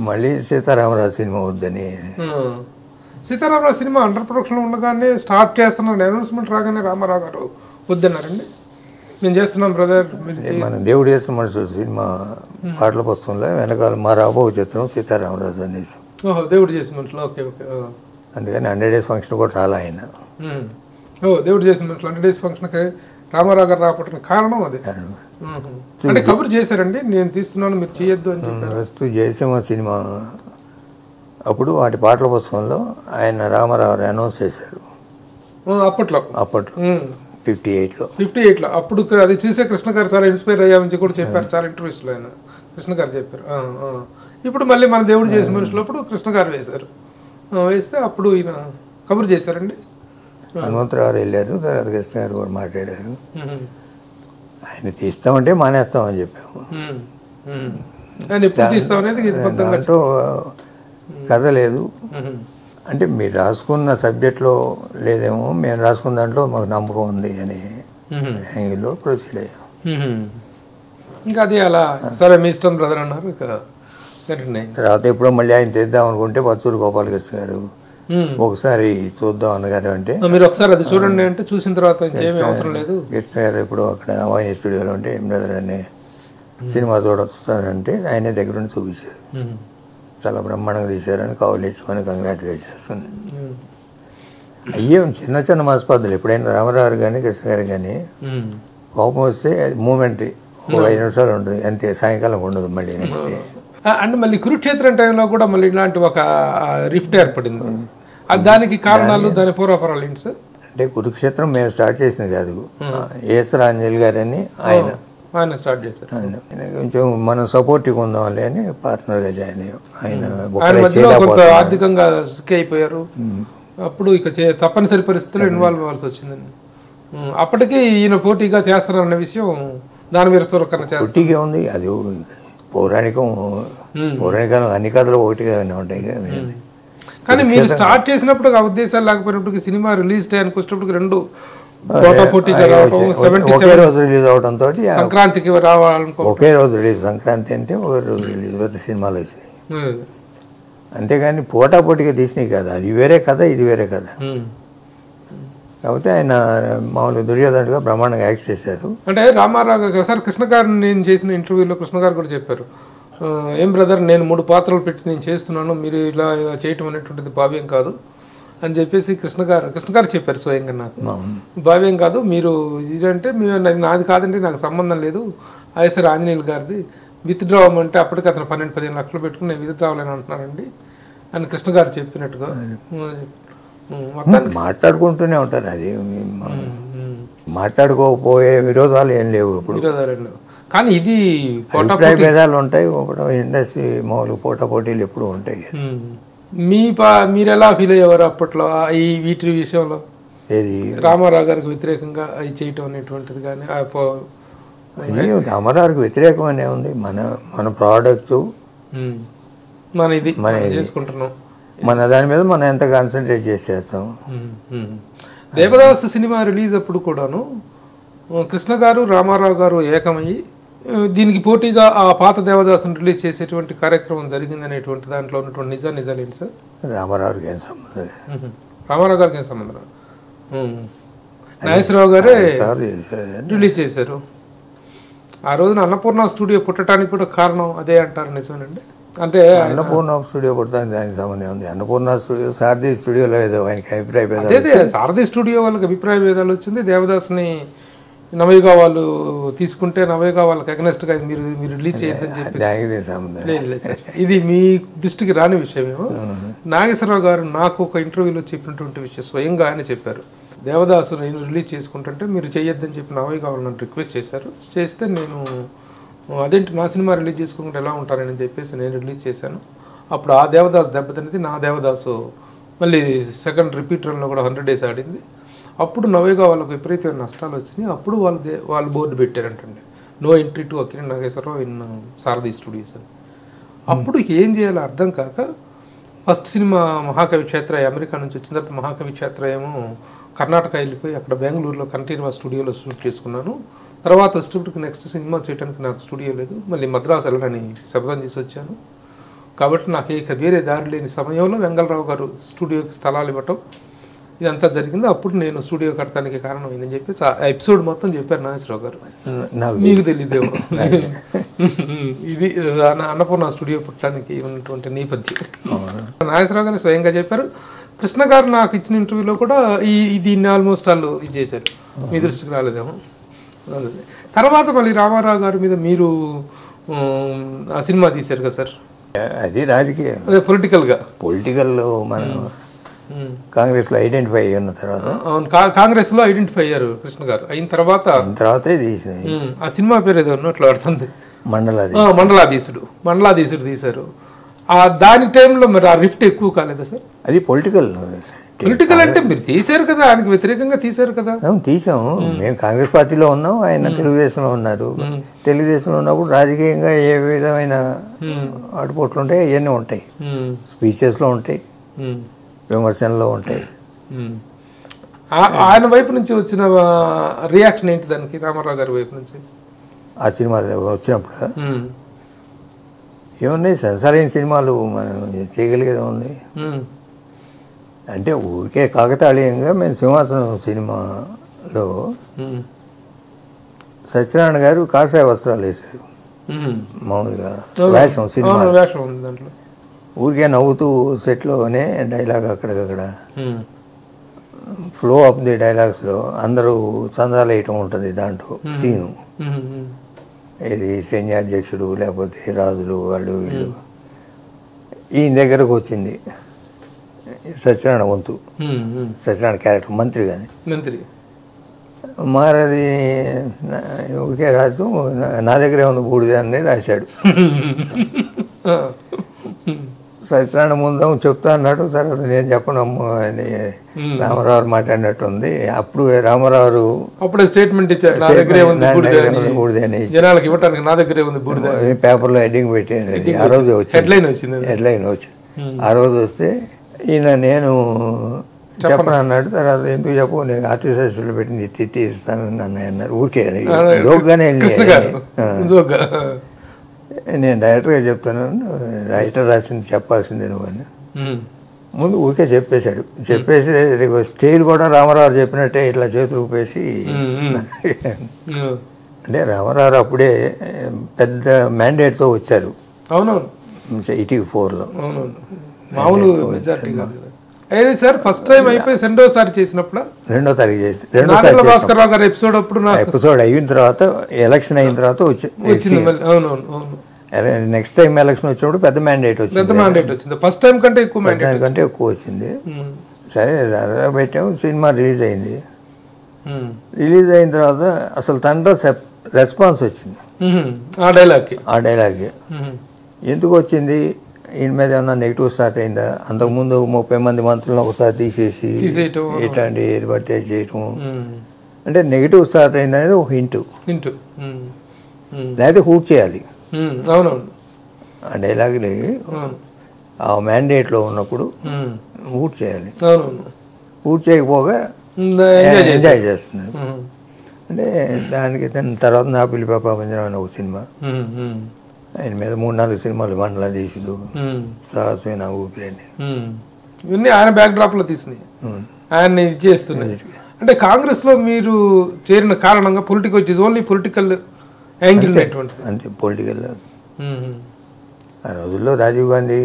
మళ్ళీ సీతారామరాజు సినిమా వద్దని. మ్మ్. సీతారామరావు సినిమా అండర్ ప్రొడక్షన్ ఉండగానే స్టార్ట్ చేస్తున్నారు. అనౌన్స్మెంట్ రాగానే రామారావు గారు వద్దన్నారండి. మేము చేస్తున్నాం బ్రదర్ మన దేవుడు చేసిన మనుషులు సినిమా పాటల పుస్తకంలో వెనకాల మా రాబో చిత్రం సీతారామరాజు అనేసి. దేవుడు చేసిన మనుషులు ఓకే ఓకే. అందుకని హండ్రెడ్ డేస్ ఫంక్షన్ కూడా రాలా ఆయన. ఓ దేవుడు చేసిన మనుషులు హండ్రెడ్ డేస్ ఫంక్షన్కి రామారావు గారు రావడానికి కారణం అది. అంటే కబురు చేశారండి నేను తీస్తున్నాను మీరు చేయొద్దు అని ఫస్ట్ జయసింహ సినిమా. అప్పుడు వాటి పాటల పుస్తకంలో ఆయన రామారావు అనౌన్స్ చేశారు. అప్పట్లో. అప్పట్లో. ఫిఫ్టీ ఎయిట్లో. ఫిఫ్టీ ఎయిట్లో. అప్పుడు అది చూసే కృష్ణ గారు చాలా ఇన్స్పైర్ అయ్యామని కూడా చెప్పారు. చాలా ఇంటర్వ్యూస్లో ఆయన. కృష్ణ గారు చెప్పారు. ఇప్పుడు మళ్ళీ మన దేవుడు చేసిన మనుషులు అప్పుడు కృష్ణ గారు వేశారు. వేస్తే అప్పుడు ఈయన కబురు చేశారండి. హనుమంతరావు వెళ్ళారు తర్వాత కృష్ణ గారు కూడా మాట్లాడారు. ఆయన తీస్తామంటే మానేస్తామని చెప్పాము దాంట్లో కథ లేదు. అంటే మీరు రాసుకున్న సబ్జెక్ట్లో లేదేమో మేము రాసుకున్న దాంట్లో మాకు నమ్మకం ఉంది అని. యాంగిల్లో ప్రొసీడ్ అయ్యాం. ఇంకా అది అలా సరే మీ ఇష్టం బ్రదర్ అన్నారు తర్వాత ఎప్పుడో మళ్ళీ ఆయన తెద్దాం అనుకుంటే పచ్చూరు గోపాలకృష్ణ గారు. ఒకసారి చూద్దాం అన్నగారు అంటే మీరు ఒకసారి అది చూడండి అంటే చూసిన తర్వాత అవసరం లేదు. కృష్ణ గారు ఇప్పుడు అక్కడ అవాయి స్టూడియోలో ఉంటే ఏం అనే సినిమా చూడొస్తానంటే ఆయనే దగ్గరుండి చూపించారు ఉమ్. చాలా బ్రహ్మాండంగా తీశారని కౌలు ఇచ్చుకొని కంగ్రాచులేట్ చేస్తుంది. ఉమ్. అయ్యే చిన్న చిన్న మాస్పాదులు ఎప్పుడైనా రామారావు కానీ కృష్ణ గారు కానీ. కోపం వస్తే మూమెంట్. ఒక ఐదు నిమిషాలు ఉంటుంది అంతే. సాయంకాలం ఉండదు మళ్ళీ నెక్స్ట్ డే ఆ, అంటే మళ్ళీ కురుక్షేత్రం టైంలో కూడా మళ్ళీ ఇలాంటి ఒక రిఫ్ట్ ఏర్పడింది. దానికి కారణాలు దాని పూర్వపరాలు ఏంటి సార్? అంటే కురుక్షేత్రం మేము స్టార్ట్ చేసింది కాదు ఏసర్ ఆంజల్ గారని ఆయన. ఆయన స్టార్ట్ చేశారు. ఆయన కొంచెం మనం సపోర్టివ్గా ఉందాంలే అని పార్ట్నర్గా జాయిన్ అయ్యాం. ఆయన. ఆర్థికంగా సిక్ అయిపోయారు. అప్పుడు ఇక తప్పనిసరి పరిస్థితుల్లో ఇన్వాల్వ్ అవ్వాల్సి వచ్చిందండి అప్పటికి ఈయన పోటీగా చేస్తారన్న విషయం దాని మీద చురకన పొట్టిగా ఉంది. అది పౌరాణికం పౌరాణికాలు అన్ని కథలు ఒకటిగానే ఉంటాయి. కదా కానీ మీరు స్టార్ట్ చేసినప్పుడు ఆ ఉద్దేశాలు లేకపోయినప్పటికీ సినిమా రిలీజ్ టైంకి రెండు ఒకే రోజు రిలీజ్ సంక్రాంతికి రావాలనుకో ఒకే రోజు రిలీజ్ సంక్రాంతి అంటే ఒకే రోజు రిలీజ్ పెద్ద సినిమాలు వచ్చినాయి అంతేగాని పోటా పోటీగా తీసినాయి కదా అది వేరే కథ ఇది వేరే కథ. కాకపోతే ఆయన మామూలు దుర్యోధనుడిగా బ్రహ్మాండంగా యాక్ట్ చేశారు. అంటే రామారావు గారు సార్ కృష్ణ గారు నేను చేసిన ఇంటర్వ్యూలో కృష్ణ గారు కూడా చెప్పారు. ఏం బ్రదర్ నేను మూడు పాత్రలు పెట్టి నేను చేస్తున్నాను మీరు ఇలా ఇలా చేయటం అనేటువంటిది భావ్యం కాదు అని చెప్పేసి కృష్ణ గారు కృష్ణ గారు చెప్పారు స్వయంగా నాకు. భావ్యం కాదు మీరు ఇదంటే మీరు నాది- కాదంటే నాకు సంబంధం లేదు ఐఎస్ఆర్ ఆంజనేయులు గారిది. విత్డ్రా అవ్వమంటే అప్పటికి అతను పన్నెండు పదిహేను లక్షలు పెట్టుకుని నేను విత్డ్రా అవ్వాలని అంటున్నానండి అని కృష్ణ గారు చెప్పినట్టుగా. మాట్లాడుకుంటూనే ఉంటారు అది. మాట్లాడుకోకపోయే విరోధాలు ఏం లేవు ఇప్పుడు. విరోధాలు కానీ ఇది పోటా అభిప్రాయ భేదాలు ఉంటాయి ఇండస్ట్రీ మామూలు పోటా పోటీలు ఎప్పుడు ఉంటాయి. మీ పా మీరు ఎలా ఫీల్ అయ్యేవారు అప్పట్లో ఈ వీటి విషయంలో? ఏది? రామారావు గారికి వ్యతిరేకంగా అవి చేయటం అనేటువంటిది కానీ రామారావుకి వ్యతిరేకమనే ఉంది. మన మన ప్రోడక్ట్స్. మన ఇది మనం చేసుకుంటున్నాం. మన దాని మీద మనం ఎంత కాన్సన్ట్రేట్ చేసేస్తాం. దేవదాసు సినిమా రిలీజ్ అప్పుడు కూడాను కృష్ణ గారు రామారావు గారు ఏకమయ్యి దీనికి పోటీగా ఆ పాత దేవదాసుని రిలీజ్ చేసేటువంటి కార్యక్రమం జరిగింది అనేటువంటి దాంట్లో ఉన్నటువంటి నిజా నిజాలు ఏంటి సార్? రామారావుకి ఏం సంబంధం. రామారావు గారికి ఏం సంబంధం. నాగేశ్వరరావు గారే. రిలీజ్ చేశారు. ఆ రోజున అన్నపూర్ణ స్టూడియో పుట్టడానికి కూడా కారణం అదే అంటారు నిజమేనండి? అంటే అన్నపూర్ణ స్టూడియో పుడతానికి దానికి సంబంధం ఉంది అన్నపూర్ణ స్టూడియో సారథి స్టూడియోలో ఏదో ఆయనకి అభిప్రాయ భేదాలు సారథి స్టూడియో వాళ్ళకి అభిప్రాయ భేదాలు వచ్చింది. దేవదాస్ని నవయుగా వాళ్ళు తీసుకుంటే నవయుగా వాళ్ళకి against గా మీరు మీరు రిలీజ్ చేయొద్దని చెప్పి. ఇది మీ దృష్టికి రాని విషయమేమో. నాగేశ్వరరావు గారు నాకు ఒక ఇంటర్వ్యూలో చెప్పినటువంటి విషయం స్వయంగా ఆయన చెప్పారు. దేవదాసు నేను రిలీజ్ చేసుకుంటుంటే మీరు చేయొద్దని చెప్పి నవయ్య కావాలి నన్ను రిక్వెస్ట్ చేశారు. చేస్తే నేను అదేంటి నా సినిమా రిలీజ్ చేసుకుంటే ఎలా ఉంటారని చెప్పేసి నేను రిలీజ్ చేశాను. అప్పుడు ఆ దేవదాస్ దెబ్బతిన్నది నా దేవదాసు మళ్ళీ సెకండ్ రిపీట్ రన్లో కూడా హండ్రెడ్ డేస్ ఆడింది. అప్పుడు నవేగా వాళ్ళకు విపరీతమైన నష్టాలు వచ్చినాయి. అప్పుడు వాళ్ళు వాళ్ళు board పెట్టారంటండి. No entry to Akkineni Nageswara Rao in Sarathi studios అని. అప్పుడు ఏం చేయాలో అర్థం కాక ఫస్ట్ సినిమా మహాకవి క్షేత్ర అమెరికా నుంచి వచ్చిన తర్వాత మహాకవి క్షేత్ర ఏమో కర్ణాటక వెళ్ళిపోయి అక్కడ బెంగళూరులో కంటిన్యూస్ స్టూడియోలో షూట్ చేసుకున్నాను. తర్వాత స్క్రిప్ట్కి నెక్స్ట్ సినిమా చేయడానికి నాకు స్టూడియో లేదు. మళ్ళీ మద్రాసు వెళ్ళని శబ్దం చేసి వచ్చాను. కాబట్టి నాకు ఇక వేరే దారి లేని సమయంలో వెంగళరావు గారు స్టూడియోకి స్థలాలు ఇవ్వటం ఇదంతా జరిగింది. అప్పుడు నేను స్టూడియో కట్టడానికి కారణమైందని చెప్పేసి ఆ ఎపిసోడ్ మొత్తం చెప్పారు నాగేశ్వరరావు గారు. మీకు తెలియదేమో ఇది అన్న- అన్నపూర్ణ స్టూడియో పుట్టడానికి ఉన్నటువంటి నేపథ్యం. నాగేశ్వరరావు గారు స్వయంగా చెప్పారు. కృష్ణ గారు నాకు ఇచ్చిన ఇంటర్వ్యూలో కూడా ఈ దీన్ని ఆల్మోస్ట్ వాళ్ళు ఇది చేశారు. మీ దృష్టికి రాలేదేమో. తర్వాత మళ్ళీ రామారావు గారి మీద మీరు ఆ సినిమా తీశారు కదా సార్? అది రాజకీయం. అదే పొలిటికల్గా పొలిటికల్ మనం కాంగ్రెస్లో ఐడెంటిఫై అయిన తర్వాత. అవును కాంగ్రెస్లో ఐడెంటిఫై అయ్యారు కృష్ణ గారు. అయిన తర్వాత తర్వాతే ఆ సినిమా పేరు ఏదో ఉన్నట్లు ఆడుతుంది. మండలాది ఆ, మండలాధీశుడు. మండలాధీశుడు తీశారు. ఆ దాని టైంలో మరి ఆ రిఫ్ట్ ఎక్కువ కాలేదా సార్? అది పొలిటికల్ పొలిటికల్ అంటే మీరు తీశారు కదా ఆయనకి వ్యతిరేకంగా తీశారు కదా. తీసాము మేము కాంగ్రెస్ పార్టీలో ఉన్నాం ఆయన తెలుగుదేశంలో ఉన్నారు. తెలుగుదేశంలో ఉన్నప్పుడు రాజకీయంగా ఏ విధమైన ఆటుపోట్లు ఉంటాయి అవన్నీ ఉంటాయి. స్పీచెస్లో ఉంటాయి. విమర్శనలో ఉంటాయి. ఆయన వైపు నుంచి వచ్చిన రియాక్షన్ ఏంటి దానికి? రామారావు గారి వైపు నుంచి? ఆ సినిమా వచ్చినప్పుడు? ఏమున్నాయి? సెన్సార్ అయిన సినిమాలు మనం చేయగలిగేది ఉంది అంటే ఊరికే కాకతాళీయంగా మేము సింహాసనం సినిమాలో సత్యనారాయణ గారు కాషాయ వస్త్రాలు వేశారు. మామూలుగా వేషం సినిమా అవును, వేషం ఉంది దాంట్లో ఊరికే నవ్వుతూ సెట్లోనే డైలాగ్ అక్కడికక్కడ. ఫ్లో ఆఫ్ ది డైలాగ్స్లో అందరూ చందాలు వేయటం ఉంటుంది దాంట్లో సీను. ఇది సైన్యాధ్యక్షుడు లేకపోతే రాజులు వాళ్ళు వీళ్ళు. ఈయన దగ్గరకు వచ్చింది సత్యనారాయణ వంతు. సత్యనారాయణ క్యారెక్టర్ మంత్రి కానీ మంత్రి. మారది ఊరికే రాజు నా- దగ్గరే ఉంది బూడిద అని రాశాడు. సత్యనారాయణ ముందు చెప్తా అన్నాడు తర్వాత నేను చెప్పను అని రామారావు మాట్లాడినట్టుంది అప్పుడు రామారావు అప్పుడే స్టేట్మెంట్ జనాలకు ఇవ్వటానికి నా దగ్గరే ఉంది పేపర్లో హెడ్డింగ్ పెట్టాను అది. ఆ రోజు వచ్చింది. హెడ్లైన్ వచ్చింది. హెడ్లైన్ వచ్చింది. ఆ రోజు వస్తే ఈయన నేను చెప్పను. అన్నాడు. తర్వాత ఎందుకు చెప్పు నేను ఆర్టిస్టులు పెట్టి తిత్తి ఇస్తానని అన్నయ్య అన్నారు. ఊరికే జోక్గానే. నేను డైరెక్ట్గా చెప్తాను రైటర్ రాసింది చెప్పాల్సిందే నువ్వు అని ముందు ఊరికే చెప్పేశాడు. చెప్పేసి స్టైల్ కూడా రామారావు చెప్పినట్టే ఇట్లా చేతులు ఊపేసి. అంటే రామారావు అప్పుడే పెద్ద మ్యాండేట్తో వచ్చారు. అవునవును. ఎయిటీ ఫోర్లో అవునవును. మామూలు అయితే సార్? ఫస్ట్ టైం అయిపోయి రెండోసారి చేసినప్పుడు? రెండో తారీఖు చేసి రెండో నాగర్ల భాస్కర్ రావు గారు ఎపిసోడ్ అప్పుడు ఎపిసోడ్ అయిన తర్వాత ఎలక్షన్ అయిన తర్వాత వచ్చి వచ్చింది నెక్స్ట్ టైం ఎలక్షన్ వచ్చినప్పుడు పెద్ద మ్యాండేట్ పెద్ద వచ్చింది మ్యాండేట్ వచ్చింది. ఫస్ట్ టైం కంటే ఎక్కువ మ్యాండేట్ దానికంటే ఎక్కువ వచ్చింది. సరే పెట్టాము సినిమా రిలీజ్ అయింది. రిలీజ్ అయిన తర్వాత అసలు తండ్రి రెస్పాన్స్ వచ్చింది. ఆ డైలాగ్కి ఆ డైలాగ్ ఎందుకు వచ్చింది? ఈయన మీద ఏమన్నా నెగిటివ్ స్టార్ట్ అయిందా? అంతకుముందు ముప్పై మంది మంత్రులను ఒకసారి తీసేసి. ఇట్లాంటి ఏది పడితే చేయటం. అంటే నెగిటివ్ స్టార్ట్ అయింది అనేది ఒక హింట్ ఇంటూ లేకపోతే హూట్ చేయాలి. అవునవును. ఆ డైలాగ్ని అవును. ఆ మ్యాండేట్లో ఉన్నప్పుడు హూట్ చేయాలి. హూట్ చేయకపోగా ఎంజాయ్ చేసి ఎంజాయ్ చేస్తున్నారు. అంటే దానికి దాని తర్వాత నా పిల్లి ప్రపంచం అనే ఒక సినిమా. ఆయన మీద మూడు నాలుగు సినిమాలు మండల తీసుడు సాహసమైన ఊపిరండి ఇవన్నీ ఆయన బ్యాక్ డ్రాప్లో తీసినాయి. ఆయన్ని ఇది చేస్తున్నాయి. అంటే కాంగ్రెస్లో మీరు చేరిన కారణంగా political it only political angle అంతే పొలిటికల్ ఆ రోజుల్లో రాజీవ్ గాంధీ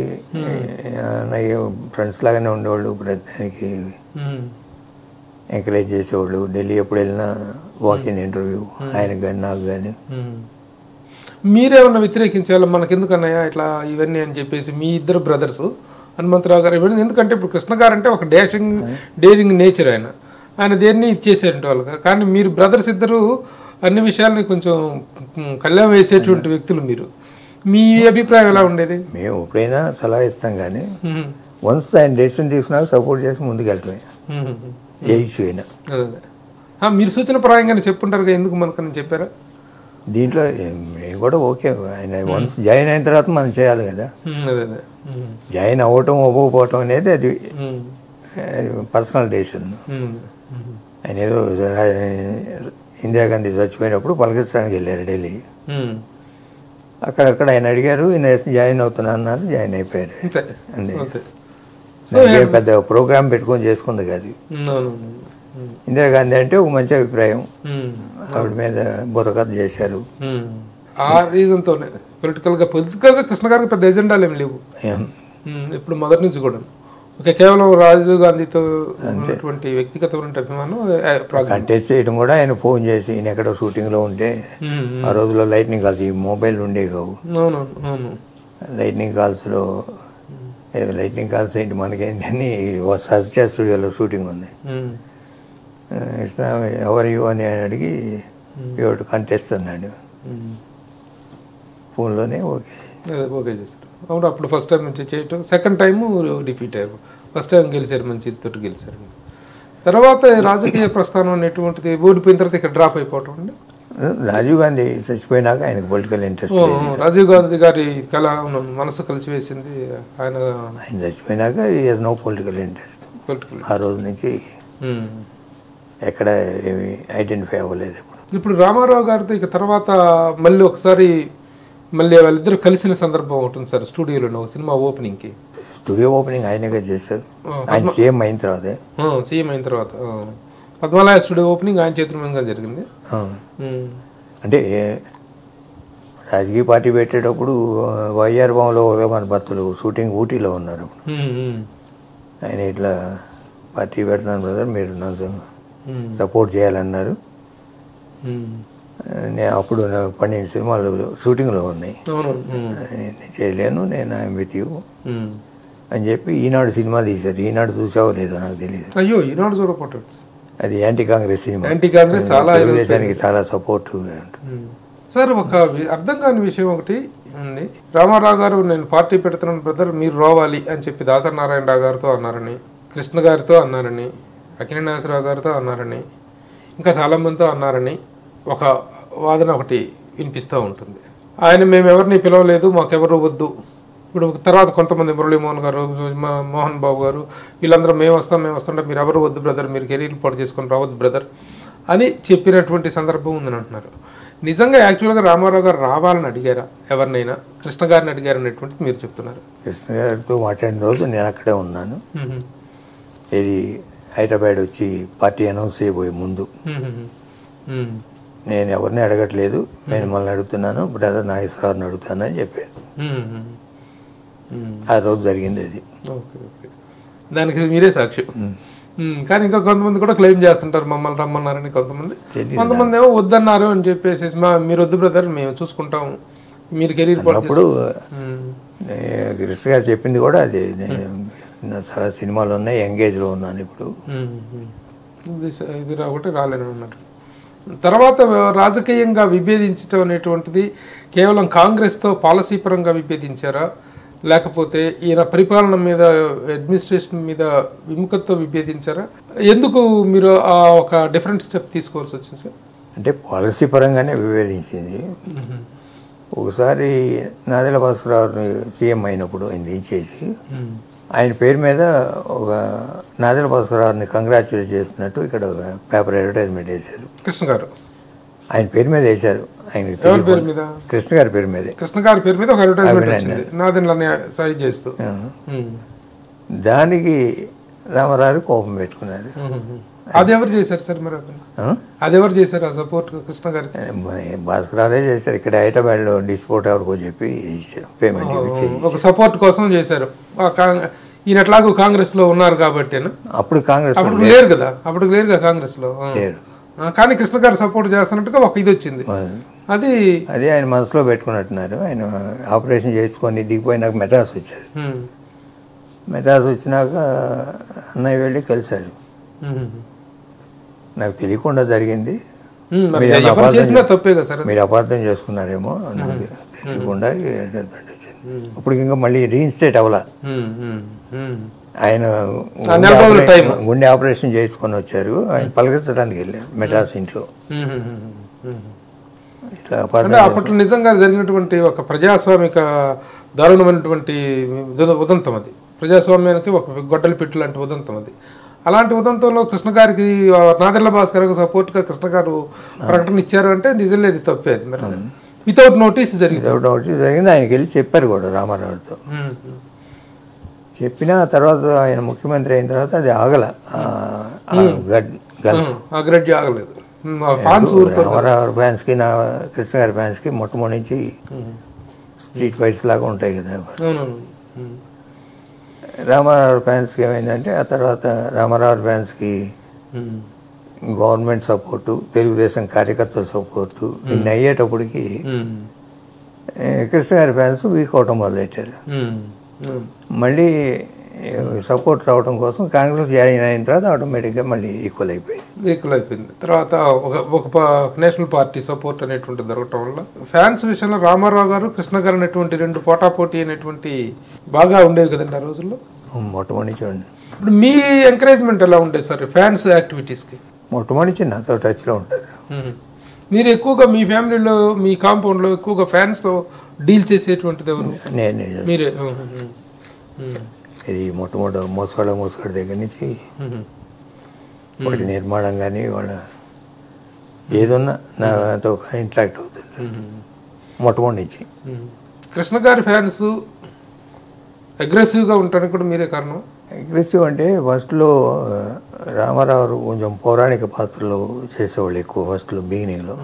ఫ్రెండ్స్ లాగానే ఉండేవాళ్ళు ప్రతిదానికి. ఎంకరేజ్ చేసేవాళ్ళు. ఢిల్లీ ఎప్పుడు వెళ్ళినా వాకింగ్ ఇంటర్వ్యూ ఆయనకు కానీ నాకు కానీ మీరేమన్నా వ్యతిరేకించాలి మనకి ఎందుకన్నాయా ఇట్లా ఇవన్నీ అని చెప్పేసి మీ ఇద్దరు బ్రదర్స్ హనుమంతరావు గారు ఇవన్నీ? ఎందుకంటే ఇప్పుడు కృష్ణ గారు అంటే ఒక డాషింగ్ డేరింగ్ నేచర్ ఆయన. ఆయన దేన్ని ఇచ్చేసారంటే వాళ్ళకి. కానీ మీరు బ్రదర్స్ ఇద్దరు అన్ని విషయాల్ని కొంచెం కళ్యాణం వేసేటువంటి వ్యక్తులు మీరు. మీ అభిప్రాయం ఎలా ఉండేది? మేము ఎప్పుడైనా సలహా ఇస్తాం కానీ. వన్స్ ఆయన డెసిషన్ తీసుకున్నాక సపోర్ట్ చేసి ముందుకు వెళ్ళటమే మ్మ్. ఏ ఇష్యూ అయినా. మీరు సూచన ప్రాయంగానే చెప్పుంటారు ఎందుకు మనకని చెప్పారా? దీంట్లో కూడా ఓకే. ఆయన వన్స్ జాయిన్ అయిన తర్వాత మనం చేయాలి కదా. మ్మ్, అదే అదే. మ్మ్. జాయిన్ అవ్వటం అవ్వకపోవటం అనేది అది. Personal decision. ఆయన ఏదో ఇందిరాగాంధీ చచ్చిపోయినప్పుడు పలకరించడానికి వెళ్ళారు ఢిల్లీ. అక్కడక్కడ ఆయన అడిగారు ఈయన జాయిన్ అవుతున్నా అన్నారు జాయిన్ అయిపోయారు. అంతే. పెద్ద ప్రోగ్రామ్ పెట్టుకొని చేసుకుంది కాదు. ఇందిరాగాంధీ అంటే ఒక మంచి అభిప్రాయం. ఆవిడ మీద బుర్రకథ చేశారు. ఆ రీజన్ తోనే పొలిటికల్గా పొలిటికల్గా కృష్ణ గారికి పెద్ద ఎజెండాలు ఏమి లేవు. ఇప్పుడు మొదటి నుంచి కూడా. ఓకే కేవలం రాజీవ్ గాంధీతో ఉన్నటువంటి వ్యక్తిగతమైన అభిమానం కంటెస్ట్ చేయడం కూడా ఆయన ఫోన్ చేసి ఈయన ఎక్కడో షూటింగ్లో ఉంటే. ఆ రోజుల్లో లైట్నింగ్ కాల్స్ ఈ మొబైల్ ఉండే కావు. లైట్నింగ్ కాల్స్లో ఏదో లైట్నింగ్ కాల్స్ ఏంటి మనకేంటి అని సత్య స్టూడియోలో షూటింగ్ ఉంది. ఇస్తా ఎవరు యూ అని ఆయన అడిగి ఎవరు కంటెస్ట్ అన్నాడు. ఫోన్లోనే ఓకే. ఓకే చేశారు అవును అప్పుడు ఫస్ట్ టైం నుంచి చేయటం. సెకండ్ టైం డిఫీట్ అయ్యారు. ఫస్ట్ టైం గెలిచారు మంచి తోటి గెలిచారు. తర్వాత రాజకీయ ప్రస్థానం అనేటువంటిది ఓడిపోయిన తర్వాత ఇక్కడ డ్రాప్ అయిపోవటం అండి. రాజీవ్ గాంధీ చచ్చిపోయినాక ఆయనకు పొలిటికల్ ఇంట్రెస్ట్ రాజీవ్ గాంధీ గారి కళ మనసు కలిసి వేసింది ఆయన. ఆయన చచ్చిపోయినాక is no political interest political ఆ రోజు నుంచి ఎక్కడ ఏమి ఐడెంటిఫై అవ్వలేదు ఇప్పుడు ఇప్పుడు రామారావు గారితో ఇక తర్వాత మళ్ళీ ఒకసారి మళ్ళీ వాళ్ళిద్దరు కలిసిన సందర్భం ఉంటుంది సార్ స్టూడియోలో సినిమా ఓపెనింగ్కి. స్టూడియో ఓపెనింగ్ ఆయనగా చేశారు. ఆయన సీఎం అయిన తర్వాతే. సీఎం అయిన తర్వాత. పద్మాలయ స్టూడియో ఓపెనింగ్ ఆయన చేతుల జరిగింది. అంటే రాజకీయ పార్టీ పెట్టేటప్పుడు వైఆర్ భవన్లో మన భర్తలు షూటింగ్ ఊటీలో ఉన్నారు. ఆయన ఇట్లా పార్టీ పెడుతున్నాను బ్రదర్ మీరు ఉమ్, సపోర్ట్ చేయాలన్నారు. ఉమ్. నేను అప్పుడు పన్నెండు సినిమాలు షూటింగ్లో ఉన్నాయి. ఉమ్, నేను చేయలేను నేను ఐఎమ్ విత్ యూ. అని చెప్పి ఈనాడు సినిమా తీశారు. ఈనాడు చూసావో లేదో నాకు తెలియదు అయ్యో ఈనాడు అది anti Congress cinema. Anti Congress చాలా తెలుగుదేశానికి చాలా సపోర్ట్ సార్ ఒక అర్థం కాని విషయం ఒకటి ఉంది. రామారావు గారు నేను పార్టీ పెడుతున్నాను బ్రదర్ మీరు రావాలి అని చెప్పి దాసనారాయణరావు గారితో అన్నారని కృష్ణ గారితో అన్నారని అఖిలనాథరావు గారితో అన్నారని ఇంకా చాలా మందితో అన్నారని ఒక వాదన ఒకటి వినిపిస్తూ ఉంటుంది. ఆయన మేము ఎవరిని పిలవలేదు మాకెవరు వద్దు. ఇప్పుడు తర్వాత కొంతమంది మురళీమోహన్ గారు మోహన్ బాబు గారు వీళ్ళందరూ మేము వస్తాం మేము వస్తుంటే మీరు ఎవరు వద్దు బ్రదర్ మీరు కెరీర్ పాటు చేసుకొని రావద్దు బ్రదర్ అని చెప్పినటువంటి సందర్భం ఉందని అంటున్నారు. నిజంగా యాక్చువల్గా రామారావు గారు రావాలని అడిగారా? ఎవరినైనా? కృష్ణ గారిని అడిగారు అనేటువంటిది మీరు చెప్తున్నారు. కృష్ణ గారితో మాట్లాడిన రోజు నేను అక్కడే ఉన్నాను. ఇది హైదరాబాద్ వచ్చి పార్టీ అనౌన్స్ చేయబోయే ముందు. నేను ఎవరిని అడగట్లేదు నేను మిమ్మల్ని అడుగుతున్నాను బ్రదర్ నాగేశ్వరరావుని అడుగుతానని చెప్పాను ఆ రోజు జరిగింది అది. Okay okay. దానికి మీరే సాక్షి. కానీ ఇంకా కొంతమంది కూడా క్లెయిమ్ చేస్తుంటారు మమ్మల్ని రమ్మన్నారని కొంతమంది. కొంతమంది ఏమో వద్దన్నారు అని చెప్పేసి మా మీరు వద్దు బ్రదర్ మేము చూసుకుంటాం. మీరు కెరీర్ అప్పుడు కృష్ణ గారు చెప్పింది కూడా అది. చాలా సినిమాలు ఉన్నాయి ఎంగేజ్లో ఉన్నాను ఇప్పుడు. ఇది ఒకటి రాలేను అన్నట్టు తర్వాత రాజకీయంగా విభేదించడం అనేటువంటిది కేవలం కాంగ్రెస్తో పాలసీ పరంగా విభేదించారా? లేకపోతే ఈయన పరిపాలన మీద అడ్మినిస్ట్రేషన్ మీద విముఖతతో విభేదించారా? ఎందుకు మీరు ఆ ఒక డిఫరెంట్ స్టెప్ తీసుకోవాల్సి వచ్చింది సార్? అంటే పాలసీ పరంగానే వివేదించింది ఒకసారి నాదెల భాస్కరరావుని సీఎం అయినప్పుడు ఆయన దించేసి ఆయన పేరు మీద ఒక నాదెల భాస్కరరావుని కంగ్రాచులేట్ చేస్తున్నట్టు ఇక్కడ ఒక పేపర్ అడ్వర్టైజ్మెంట్ వేశారు. కృష్ణ గారు? ఆయన పేరు మీద వేశారు. మీద? కృష్ణ గారి పేరు మీదే. కృష్ణ గారి పేరు మీద ఒక అడ్వర్టైజ్మెంట్ చేస్తూ. దానికి రామారావు కోపం పెట్టుకున్నారు. ఉమ్. అది ఎవరు చేశారు సార్ మరి అతను? ఆ? అది ఎవరు చేశారు ఆ సపోర్ట్ కృష్ణ గారికి మన భాస్కరరావే చేశారు. ఇక్కడ హైదరాబాద్లో డిస్పోర్ట్ ఎవరికో చెప్పి పేమెంట్ ఒక సపోర్ట్ కోసం చేశారు. ఈయన ఎట్లాగూ కాంగ్రెస్లో ఉన్నారు కాబట్టి అప్పుడు కాంగ్రెస్ అప్పుడు లేరు. కదా? అప్పుడు లేరుగా కాంగ్రెస్లో. లేరు. కానీ కృష్ణ గారు సపోర్ట్ చేస్తున్నట్టుగా ఒక ఇది వచ్చింది. అది అదే ఆయన మనసులో పెట్టుకున్నట్టున్నారు. ఆయన ఆపరేషన్ చేసుకొని దిగిపోయినాక మెడ్రాస్ వచ్చారు. మెడ్రాస్ వచ్చినాక అన్నయ్య వెళ్ళి కలిశారు. నాకు తెలియకుండా జరిగింది. మరి అపార్థం చేసినా తప్పే కదా సార్ అది. మీరు అపార్థం చేసుకున్నారేమో తెలియకుండా అడ్వర్టైజ్మెంట్ వచ్చింది. ఇప్పుడు ఇంకా మళ్ళీ రీఇన్స్టేట్ అవ్వాల. ఆయన గుండె ఆపరేషన్ చేసుకొని వచ్చారు. ఆయన పలకరించడానికి వెళ్ళారు మెడ్రాస్ ఇంట్లో. అప్పట్లో నిజంగా జరిగినటువంటి ఒక ప్రజాస్వామిక దారుణమైనటువంటి ఉద- ఉదంతం అది. ప్రజాస్వామ్యానికి ఒక గొడ్డలి పెట్టు లాంటి ఉదంతం అది. అలాంటి ఉదంతంలో కృష్ణ గారికి ఆ, నాదెళ్ళ భాస్కర్ సపోర్ట్గా కృష్ణ గారు ప్రకటన ఇచ్చారు అంటే నిజంగా ఇది తప్పే వితౌట్ నోటీస్ జరిగింది. ఇదొకటి ఒకటి జరిగింది. ఆయనకి వెళ్ళి చెప్పారు కూడా రామారావుతో. చెప్పిన తర్వాత ఆయన ముఖ్యమంత్రి అయిన తర్వాత అది ఆగల. అగ్రెడ్డి ఆగలేదు. రామారావు ఫ్యాన్స్కి నా కృష్ణ గారి ఫ్యాన్స్కి మొట్టమొదటి నుంచి స్ట్రీట్ ఫైట్స్ లాగా ఉంటాయి కదా. రామారావు ఫ్యాన్స్కి ఏమైందంటే ఆ తర్వాత రామారావు ఫ్యాన్స్కి గవర్నమెంట్ సపోర్టు తెలుగుదేశం కార్యకర్తల సపోర్టు ఇన్ని అయ్యేటప్పటికి ఏ, కృష్ణ గారి ఫ్యాన్స్ వీక్ అవటం మొదలెట్టారు. ఉమ్. మళ్ళీ సపోర్ట్ రావడం కోసం కాంగ్రెస్ జాయిన్ అయిన తర్వాత ఆటోమేటిక్గా మళ్ళీ ఈక్వల్ అయిపోయింది. ఈక్వల్ అయిపోయింది. తర్వాత ఒక ఒక నేషనల్ పార్టీ సపోర్ట్ అనేటువంటి దొరకటం వల్ల ఫ్యాన్స్ విషయంలో రామారావు గారు కృష్ణ గారు అనేటువంటి రెండు పోటాపోటీ అనేటువంటి బాగా ఉండేవి కదండి ఆ రోజుల్లో? మొట్టమొదటి చూడండి. ఇప్పుడు మీ ఎంకరేజ్మెంట్ ఎలా ఉండేది సార్? ఫ్యాన్స్ యాక్టివిటీస్కి మొట్టమొదటి నాతో టచ్లో ఉంటారు. మీరు ఎక్కువగా మీ ఫ్యామిలీలో మీ కాంపౌండ్లో ఎక్కువగా ఫ్యాన్స్తో డీల్ చేసేటువంటిది ఎవరు? నేను మీరే. ఇది మొట్టమొదటి మోసగాళ్ళ మోసగాడి దగ్గర నుంచి వాటి నిర్మాణం కానీ వాళ్ళ ఏదన్నా నాతో ఇంటరాక్ట్ అవుతుంది మొట్టమొదటి నుంచి. కృష్ణ గారి ఫ్యాన్స్ అగ్రెసివ్గా ఉండడానికి కూడా మీరే కారణం అగ్రెసివ్ అంటే ఫస్ట్లో రామారావు కొంచెం పౌరాణిక పాత్రలు చేసేవాళ్ళు ఎక్కువ ఫస్ట్లో బిగినింగ్లో.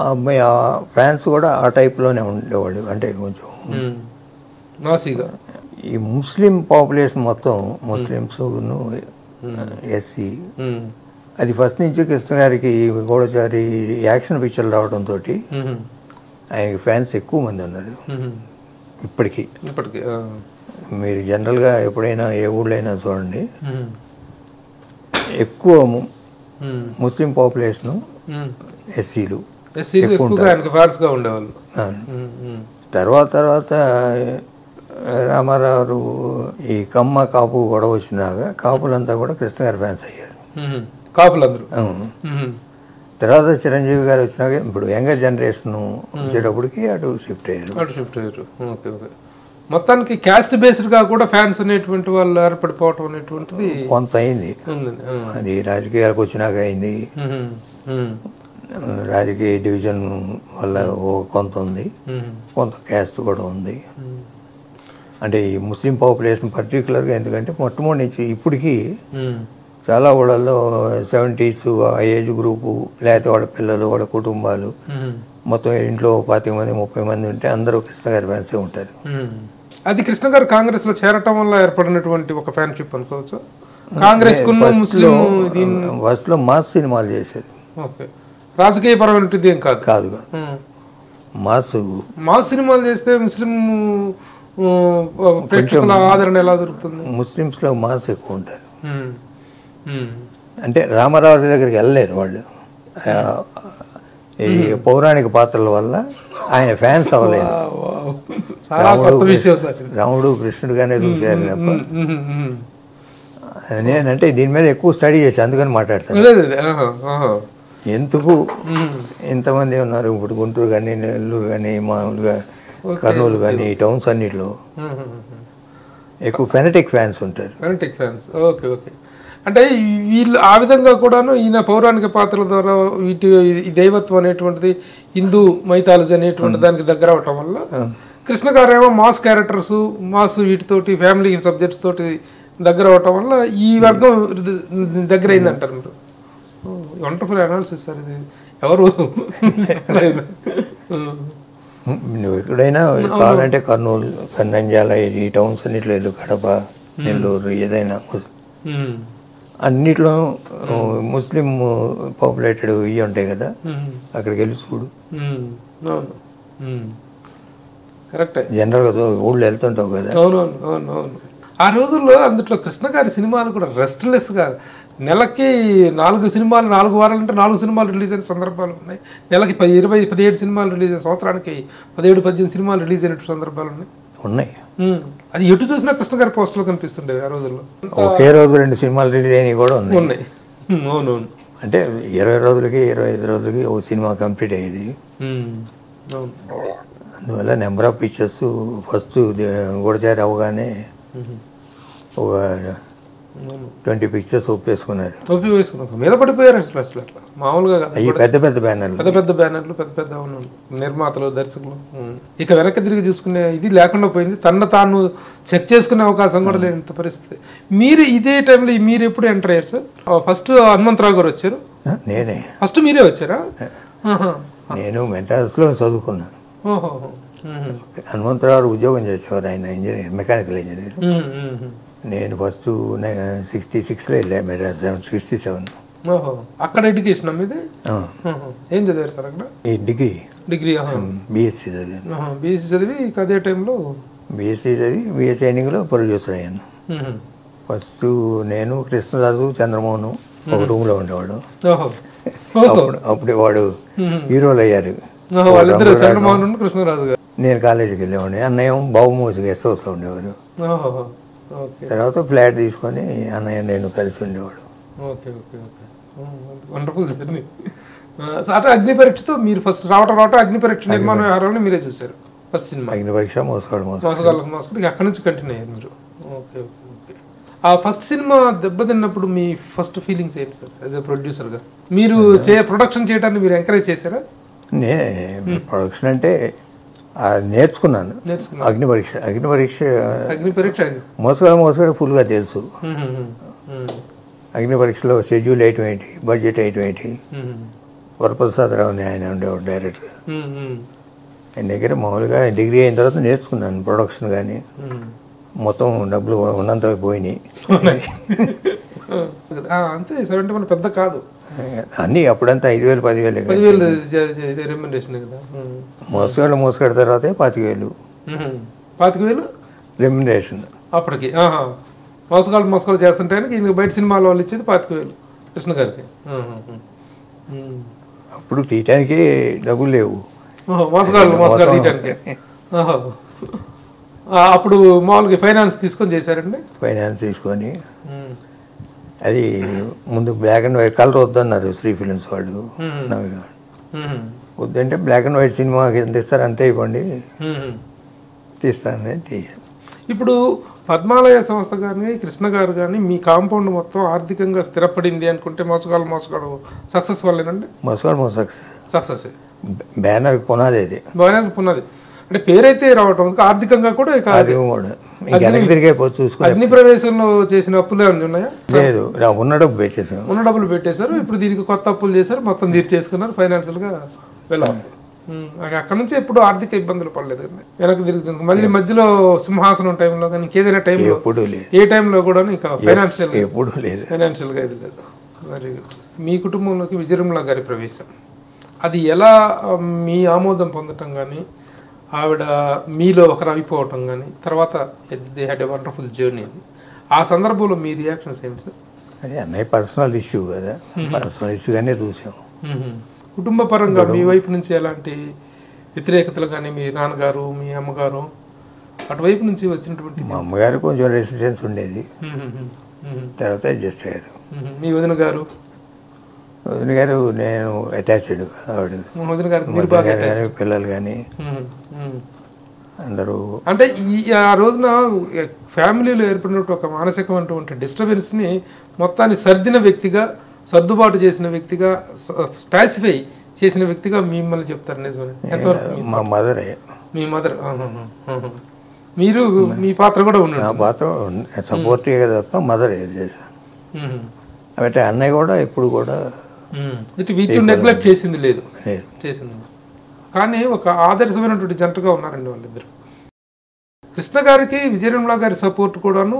ఆ అమ్మాయి ఆ ఫ్యాన్స్ కూడా ఆ టైప్లోనే ఉండేవాళ్ళు అంటే కొంచెం. నాసిగా ఈ ముస్లిం పాపులేషన్ మొత్తం ముస్లిమ్స్ ఎస్సీ. అది ఫస్ట్ నుంచి కృష్ణ గారికి గోడచారి యాక్షన్ పిక్చర్లు రావడంతో. ఆయనకి ఫ్యాన్స్ ఎక్కువ మంది ఉన్నారు. ఇప్పటికీ ఇప్పటికి. మీరు జనరల్గా ఎప్పుడైనా ఏ ఊళ్ళో అయినా చూడండి. ఎక్కువ. Muslim population. ఎస్సీలు ఉండేవాళ్ళు. తర్వాత తర్వాత రామారావు ఈ కమ్మ కాపు గొడవ వచ్చినాక కాపులంతా కూడా కృష్ణ గారి ఫ్యాన్స్ అయ్యారు. కాపులందరూ. తర్వాత చిరంజీవి గారు వచ్చినాక ఇప్పుడు యంగర్ జనరేషన్ వచ్చేటప్పటికి అటు షిఫ్ట్ అయ్యారు అటు షిఫ్ట్ అయ్యారు ఓకే ఓకే మొత్తానికి క్యాస్ట్ బేస్డ్గా కూడా ఫ్యాన్స్ అనేటువంటి వాళ్ళు ఏర్పడిపోవటం అనేటువంటిది కొంత అయింది. అది రాజకీయాలకు వచ్చినాక అయింది. రాజకీయ డివిజన్ వల్ల కొంత ఉంది. కొంత క్యాస్ట్ కూడా ఉంది. అంటే ఈ ముస్లిం పాపులేషన్ పర్టికులర్గా ఎందుకంటే మొట్టమొదటి నుంచి ఇప్పటికీ. చాలా ఊళ్ళల్లో సెవెంటీస్ ఆ ఏజ్ గ్రూపు లేకపోతే వాళ్ళ పిల్లలు వాళ్ళ కుటుంబాలు. మొత్తం ఇంట్లో పాతిక మంది ముప్పై మంది ఉంటే అందరూ కృష్ణ గారి ఫ్యాన్సే ఉంటారు. అది కృష్ణ గారు కాంగ్రెస్లో చేరటం వల్ల ఏర్పడినటువంటి ఒక ఫ్యాన్షిప్ అనుకోవచ్చు? కాంగ్రెస్ దీన్ని ఫస్ట్లో మాస్ సినిమాలు చేశారు. ఓకే. రాజకీయ పరమైనది ఏం కాదు? కాదు. మాస్ మా సినిమాలు చేస్తే ముస్లిం ప్రేక్షకుల ఆదరణ ఎలా దొరుకుతుంది? ముస్లిమ్స్లో మాస్ ఎక్కువ ఉంటారు. అంటే రామారావు దగ్గరికి వెళ్ళలేరు వాళ్ళు. ఈ పౌరాణిక పాత్రల వల్ల ఆయన ఫ్యాన్స్ అవ్వలేదు. రాముడు కృష్ణుడుగానే చూశారు తప్ప. నేనంటే దీని మీద ఎక్కువ స్టడీ చేసి అందుకని మాట్లాడతాను. ఎందుకు? మ్మ్. ఇంతమంది ఉన్నారు ఇప్పుడు గుంటూరు కానీ నెల్లూరు కానీ మామూలుగా కర్నూలు కానీ ఈ టౌన్స్ అన్నిట్లో. ఎక్కువ ఫెనటిక్ ఫ్యాన్స్ ఉంటారు. Fanatic fans okay okay. అంటే వీళ్ళు ఆ విధంగా కూడాను ఈయన పౌరాణిక పాత్రల ద్వారా వీటి దైవత్వం అనేటువంటిది హిందూ మైథాలజీ అనేటువంటి దానికి దగ్గర అవటం వల్ల కృష్ణ గారు ఏమో మాస్ క్యారెక్టర్స్ మాస్ వీటితోటి ఫ్యామిలీ సబ్జెక్ట్స్ తోటి దగ్గర అవటం వల్ల ఈ వర్గం దగ్గర అయింది అంటారు మీరు వండర్ఫుల్ అనాలిసిస్ సార్ ఇది. ఎవరు. నువ్వు ఎక్కడైనా కావాలంటే కర్నూలు నంద్యాల ఈ టౌన్స్ అన్నిట్లో వెళ్ళు కడప నెల్లూరు ఏదైనా. అన్నిట్లో ముస్లిం పాపులేటెడ్ ఇవి ఉంటాయి కదా. అక్కడికి వెళ్ళి చూడు. కరెక్టే. జనరల్గా ఊళ్ళో వెళ్తుంటావు కదా. అవునవును అవును అవును. ఆ రోజుల్లో అందులో కృష్ణ గారి సినిమాలు కూడా రెస్ట్లెస్గా నెలకి నాలుగు సినిమాలు నాలుగు వారాలు అంటే నాలుగు సినిమాలు రిలీజ్ అయిన సందర్భాలు ఉన్నాయి. నెలకి పది ఇరవై పదిహేడు సినిమాలు రిలీజ్ అయిన సంవత్సరానికి పదిహేడు పద్దెనిమిది సినిమాలు రిలీజ్ అయిన సందర్భాలు ఉన్నాయి. ఉన్నాయి. అది ఎటు చూసినా కృష్ణ గారి పోస్టులు కనిపిస్తుండేవి ఆ రోజుల్లో. ఒకే రోజు రెండు సినిమాలు రిలీజ్ అయినవి కూడా ఉన్నాయి. ఉన్నాయి. ఉమ్, అవునవును అంటే ఇరవై రోజులకి ఇరవై ఐదు రోజులకి ఒక సినిమా కంప్లీట్ అయ్యేది. అందువల్ల number of pictures first Gudachari అవగానే ఒక ట్వంటీ పిక్చర్స్ ఒప్పేసుకున్నారు. వేసుకున్నాం మీద పడిపోయారు అసలు అసలు అట్లా. మామూలుగా కాదు. అవి పెద్ద పెద్ద బ్యానర్లు. పెద్ద పెద్ద బ్యానర్లు పెద్ద పెద్ద అవును. నిర్మాతలు దర్శకులు. ఉం. ఇక వెనక్కి తిరిగి చూసుకునే ఇది లేకుండా పోయింది. తన తాను చెక్ చేసుకునే అవకాశం కూడా లేనంత పరిస్థితి. మీరు ఇదే టైంలో మీరు ఎప్పుడు ఎంటర్ అయ్యారు సార్? ఫస్ట్ హనుమంతరావు గారు వచ్చారు? నేనే. ఫస్ట్ మీరే వచ్చారా? ఆహా. నేను మెడ్రాస్లో చదువుకున్నాను ఓహో. హనుమంతరావు ఉద్యోగం చేసేవారు ఆయన ఇంజనీర్ మెకానికల్ ఇంజనీర్. నేను ఫస్ట్ సిక్స్టీ సిక్స్లో వెళ్ళా మెడ్రాస్ సెవెన్ సిక్స్టీ సెవెన్ అక్కడ ఎడ్యుకేషన్. ఏం చదివారు సార్ అక్కడ? డిగ్రీ. డిగ్రీ బీఎస్సీ చదివాను. బీఎస్సీ చదివి అదే టైంలో? బీఎస్సీ చదివి బీఎస్సీ ట్రైనింగ్లో ప్రొడ్యూసర్ అయ్యాను. ఫస్ట్ నేను కృష్ణరాజు చంద్రమోహన్ ఒక రూమ్లో ఉండేవాడు. అప్పుడు అప్పుడే వాడు. హీరోలు అయ్యారు. నేను కాలేజీకి వెళ్ళేవాడిని. అన్నయ్య బాబుమూసి గెస్ట్ హౌస్లో ఉండేవారు. తర్వాత ఫ్లాట్ తీసుకొని అన్నయ్య నేను కలిసి ఉండేవాడు. Okay okay okay. Wonderful journey. అంటే అగ్ని పరీక్షతో మీరు ఫస్ట్ రావటం రావటం అగ్ని పరీక్ష నిర్మాణ వ్యవహారాలను మీరే చూశారు ఫస్ట్ సినిమా. అగ్ని పరీక్ష మోసగాడు మోసం మోసగాళ్ళకు మోసగాడు అక్కడి నుంచి కంటిన్యూ అయ్యారు మీరు. Okay okay okay. ఆ ఫస్ట్ సినిమా దెబ్బతిన్నప్పుడు మీ ఫస్ట్ ఫీలింగ్స్ ఏంటి సార్ యాజ్ ఎ ప్రొడ్యూసర్గా మీరు చే ప్రొడక్షన్ చేయడానికి మీరు ఎంకరేజ్ చేశారా? నే ప్రొడక్షన్ అంటే ఆ నేర్చుకున్నాను. అగ్ని పరీక్ష అగ్ని పరీక్ష అగ్ని పరీక్ష మోసగాడు మోసగాడు ఫుల్గా తెలుసు. అగ్ని పరీక్షలో షెడ్యూల్ ఎయిట్ ఏంటి బడ్జెట్ ఎయిట్ ఏంటి వరప్రసాదరావు ఆయన ఉండేవాడు డైరెక్టర్. ఆయన దగ్గర మామూలుగా డిగ్రీ అయిన తర్వాత నేర్చుకున్నాను ప్రొడక్షన్ కానీ. మొత్తం డబ్బులు ఉన్నంత పోయినాయి. అంతే సెవెంటీ వన్ పెద్ద కాదు. అన్నీ అప్పుడంతా ఐదు వేలు పదివేలు పదివేలు రెమ్యునరేషన్ కదా. ఉమ్. మోసగాడు మోసగాడు తర్వాతే పాతిక వేలు. పాతిక వేలు రెమ్యునరేషన్ అప్పటికి మోసగాళ్ళు మోసగాళ్ళు చేస్తుంటే ఈయనకి బయట సినిమాల వాళ్ళు ఇచ్చేది పాతిక వేలు కృష్ణ గారికి. అప్పుడు తీయటానికి డబ్బులు లేవు. మోసగాళ్ళు మోసగాళ్ళు తీయటానికి. అప్పుడు మామూలుగా ఫైనాన్స్ తీసుకొని చేశారండి? ఫైనాన్స్ తీసుకొని. అది ముందు బ్లాక్ అండ్ వైట్ కలర్ వద్దన్నారు శ్రీ ఫిలిమ్స్ వాళ్ళు నవి. వద్దంటే బ్లాక్ అండ్ వైట్ సినిమా ఎంత ఇస్తారు అంతే ఇవ్వండి. తీస్తానని తీసాను ఇప్పుడు పద్మాలయ సంస్థ కానీ కృష్ణ గారు కానీ మీ కాంపౌండ్ మొత్తం ఆర్థికంగా స్థిరపడింది అనుకుంటే మోసగాళ్ళు మోసగాడు సక్సెస్ వల్లేనండి? మోసగాడు మోసక్స్ సక్సెస్. బ్యానర్ పునాది అది. బాగానే ఉన్నది అంటే పేరైతే రావటం ఆర్థికంగా కూడా అది కూడా. అగ్ని ప్రవేశంలో చేసిన అప్పులు ఏమైనా ఉన్నాయా? లేదు ఉన్న డబ్బు పెట్టేసాం ఉన్న డబ్బులు పెట్టేశారు. ఇప్పుడు దీనికి కొత్త అప్పులు చేశారు. మొత్తం తీర్చేసుకున్నారు ఫైనాన్షియల్గా వెళ్ళాలి ఉమ్, అక్కడ నుంచి ఎప్పుడు ఆర్థిక ఇబ్బందులు పడలేదు వెనక్కి తిరుగుతుంది మళ్ళీ మధ్యలో సింహాసనం టైంలో కానీ ఇంకేదైనా టైంలో ఎప్పుడూ లేదు. ఏ టైంలో కూడా ఇంకా ఫైనాన్షియల్ ఎప్పుడూ లేదు. ఫైనాన్షియల్గా ఇది లేదు. వెరీ గుడ్ మీ కుటుంబంలోకి విజయరమల గారి ప్రవేశం. అది ఎలా మీ ఆమోదం పొందటం కానీ ఆవిడ మీలో ఒకరు అయిపోవటం కానీ తర్వాత they had a wonderful journey ఆ సందర్భంలో మీ రియాక్షన్స్ ఏంటి సార్? అది అన్నయ్య పర్సనల్ ఇష్యూ కదా. పర్సనల్ ఇష్యూగానే చూసాం. కుటుంబ పరంగా మీ వైపు నుంచి ఎలాంటి వ్యతిరేకతలు కానీ మీ నాన్నగారు మీ అమ్మగారు అటువైపు నుంచి వచ్చినటువంటి మా అమ్మగారు కొంచెం రెసిస్టెన్స్ ఉండేది. తర్వాత అడ్జస్ట్ అయ్యారు. మీ వదిన గారు వదిన గారు నేను అటాచ్డ్ ఆవిడ. వదిన గారు పిల్లలు కానీ. అందరూ అంటే ఈ ఆ రోజున ఫ్యామిలీలో ఏర్పడినట్టు ఒక మానసికమైనటువంటి డిస్టర్బెన్స్ని మొత్తాన్ని సర్దిన వ్యక్తిగా సర్దుబాటు చేసిన వ్యక్తిగా స్పాసిఫై చేసిన వ్యక్తిగా మిమ్మల్ని చెప్తారు మీ- మదరే మీ మదర్ మీరు మీ పాత్ర కూడా నా ఉన్నాడు పాత్ర సపోర్టివ్గా తప్ప మదర్ ఏది చేశాను. అంటే అన్నయ్య కూడా ఇప్పుడు కూడా. ఇటు వీటి నెగ్లెక్ట్ చేసింది లేదు. చేసింది కానీ ఒక ఆదర్శమైనటువంటి జంటగా ఉన్నారండి వాళ్ళిద్దరు. కృష్ణ గారికి విజయనిర్మల గారి సపోర్ట్ కూడాను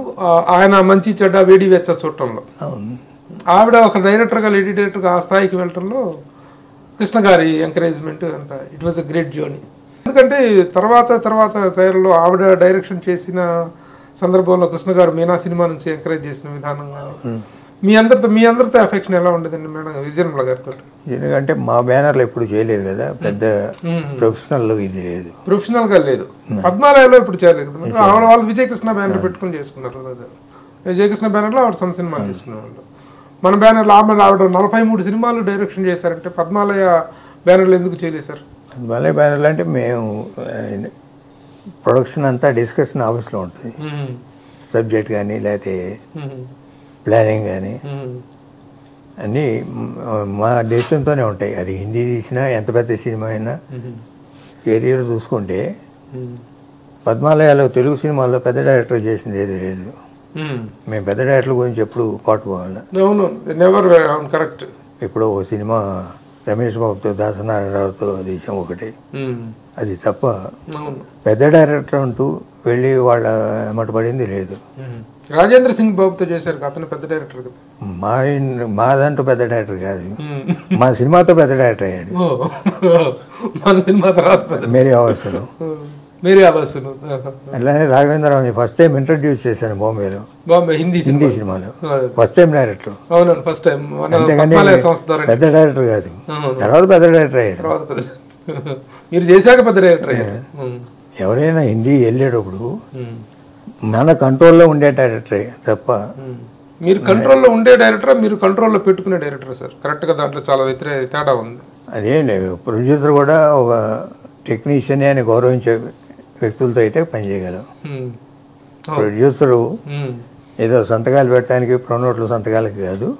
ఆయన మంచి చెడ్డ వేడి వెచ్చ చూడటంలో. ఆవిడ ఒక డైరెక్టర్గా లేడీ డైరెక్టర్గా ఆ స్థాయికి వెళ్ళటంలో కృష్ణ గారి ఎంకరేజ్మెంట్ అంత it was a great journey ఎందుకంటే తర్వాత తర్వాత తయారులో ఆవిడ డైరెక్షన్ చేసిన సందర్భంలో కృష్ణ గారు మీనా సినిమా నుంచి ఎంకరేజ్ చేసిన విధానం కానీ మీ అందరితో మీ అందరితో ఎఫెక్షన్ ఎలా ఉండేదండి మేడం విజయనిర్మల గారితో? ఎందుకంటే మా బ్యానర్లు ఎప్పుడు చేయలేదు కదా పెద్ద ప్రొఫెషనల్ ఇది లేదు. ప్రొఫెషనల్గా లేదు పద్మాలయాలో ఇప్పుడు చేయలేదు. ఆవిడ వాళ్ళు విజయకృష్ణ బ్యానర్ పెట్టుకుని చేసుకున్నారు. విజయకృష్ణ బ్యానర్లో ఆవిడ సొంత సినిమా చేసుకునేవాళ్ళు మన బ్యానర్ ఆమె ఆవిడ నలభై మూడు సినిమాలు డైరెక్షన్ చేశారంటే పద్మాలయ బ్యానర్లు ఎందుకు చేయలేదు సార్? మళ్ళీ బ్యానర్లు అంటే మేము ప్రొడక్షన్ అంతా డిస్కషన్ ఆఫీస్లో ఉంటుంది. సబ్జెక్ట్ కానీ లేకపోతే ప్లానింగ్ కానీ అన్నీ మ- దేశంతోనే ఉంటాయి. అది హిందీ తీసినా ఎంత పెద్ద సినిమా అయినా కెరీర్ చూసుకుంటే పద్మాలయాలో తెలుగు సినిమాల్లో పెద్ద డైరెక్టర్ చేసింది ఏది లేదు. మేము. పెద్ద డైరెక్టర్ల గురించి ఎప్పుడు పాటుకోవాలి అవును కరెక్ట్ ఎప్పుడో ఒక సినిమా రమేష్ బాబుతో దాసనారాయణరావుతో తీసాం ఒకటి. అది తప్ప పెద్ద డైరెక్టర్ అంటూ వెళ్ళి వాళ్ళ ఎమ్మట పడింది లేదు. రాజేంద్ర సింగ్ బాబుతో చేశారు అతను పెద్ద డైరెక్టర్ కదా. మా మా దాంట్లో పెద్ద డైరెక్టర్ కాదు. మా సినిమాతో పెద్ద డైరెక్టర్ అయ్యాడు. మన సినిమా తర్వాత మేరీ అవసరం మేరీ ఆవాసును అట్లానే రాఘవేంద్రరావుని ఫస్ట్ టైం ఇంట్రడ్యూస్ చేశాను బాంబేలో. బాంబే హిందీ హిందీ సినిమా సినిమాలో. ఫస్ట్ టైం డైరెక్టర్ అవునండి ఫస్ట్ టైం అంతేగాని పెద్ద డైరెక్టర్ కాదు. తర్వాత పెద్ద డైరెక్టర్ అయ్యాడు. మీరు చేశాక పెద్ద డైరెక్టర్ అయ్యారు. ఉమ్. ఎవరైనా హిందీ వెళ్ళేటప్పుడు. మన కంట్రోల్లో ఉండే డైరెక్టరే తప్ప. మీరు కంట్రోల్లో ఉండే డైరెక్టరా మీరు కంట్రోల్లో పెట్టుకునే డైరెక్టర్ సార్ కరెక్ట్గా దాంట్లో చాలా వ్యతిరేక తేడా ఉంది అదేం లేదు ప్రొడ్యూసర్ కూడా ఒక టెక్నీషియన్ అని గౌరవించే వ్యక్తులతో అయితే పనిచేయగలం. ప్రొడ్యూసరు. ఏదో సంతకాలు పెట్టడానికి ప్రొనోట్లు సంతకాలకి కాదు.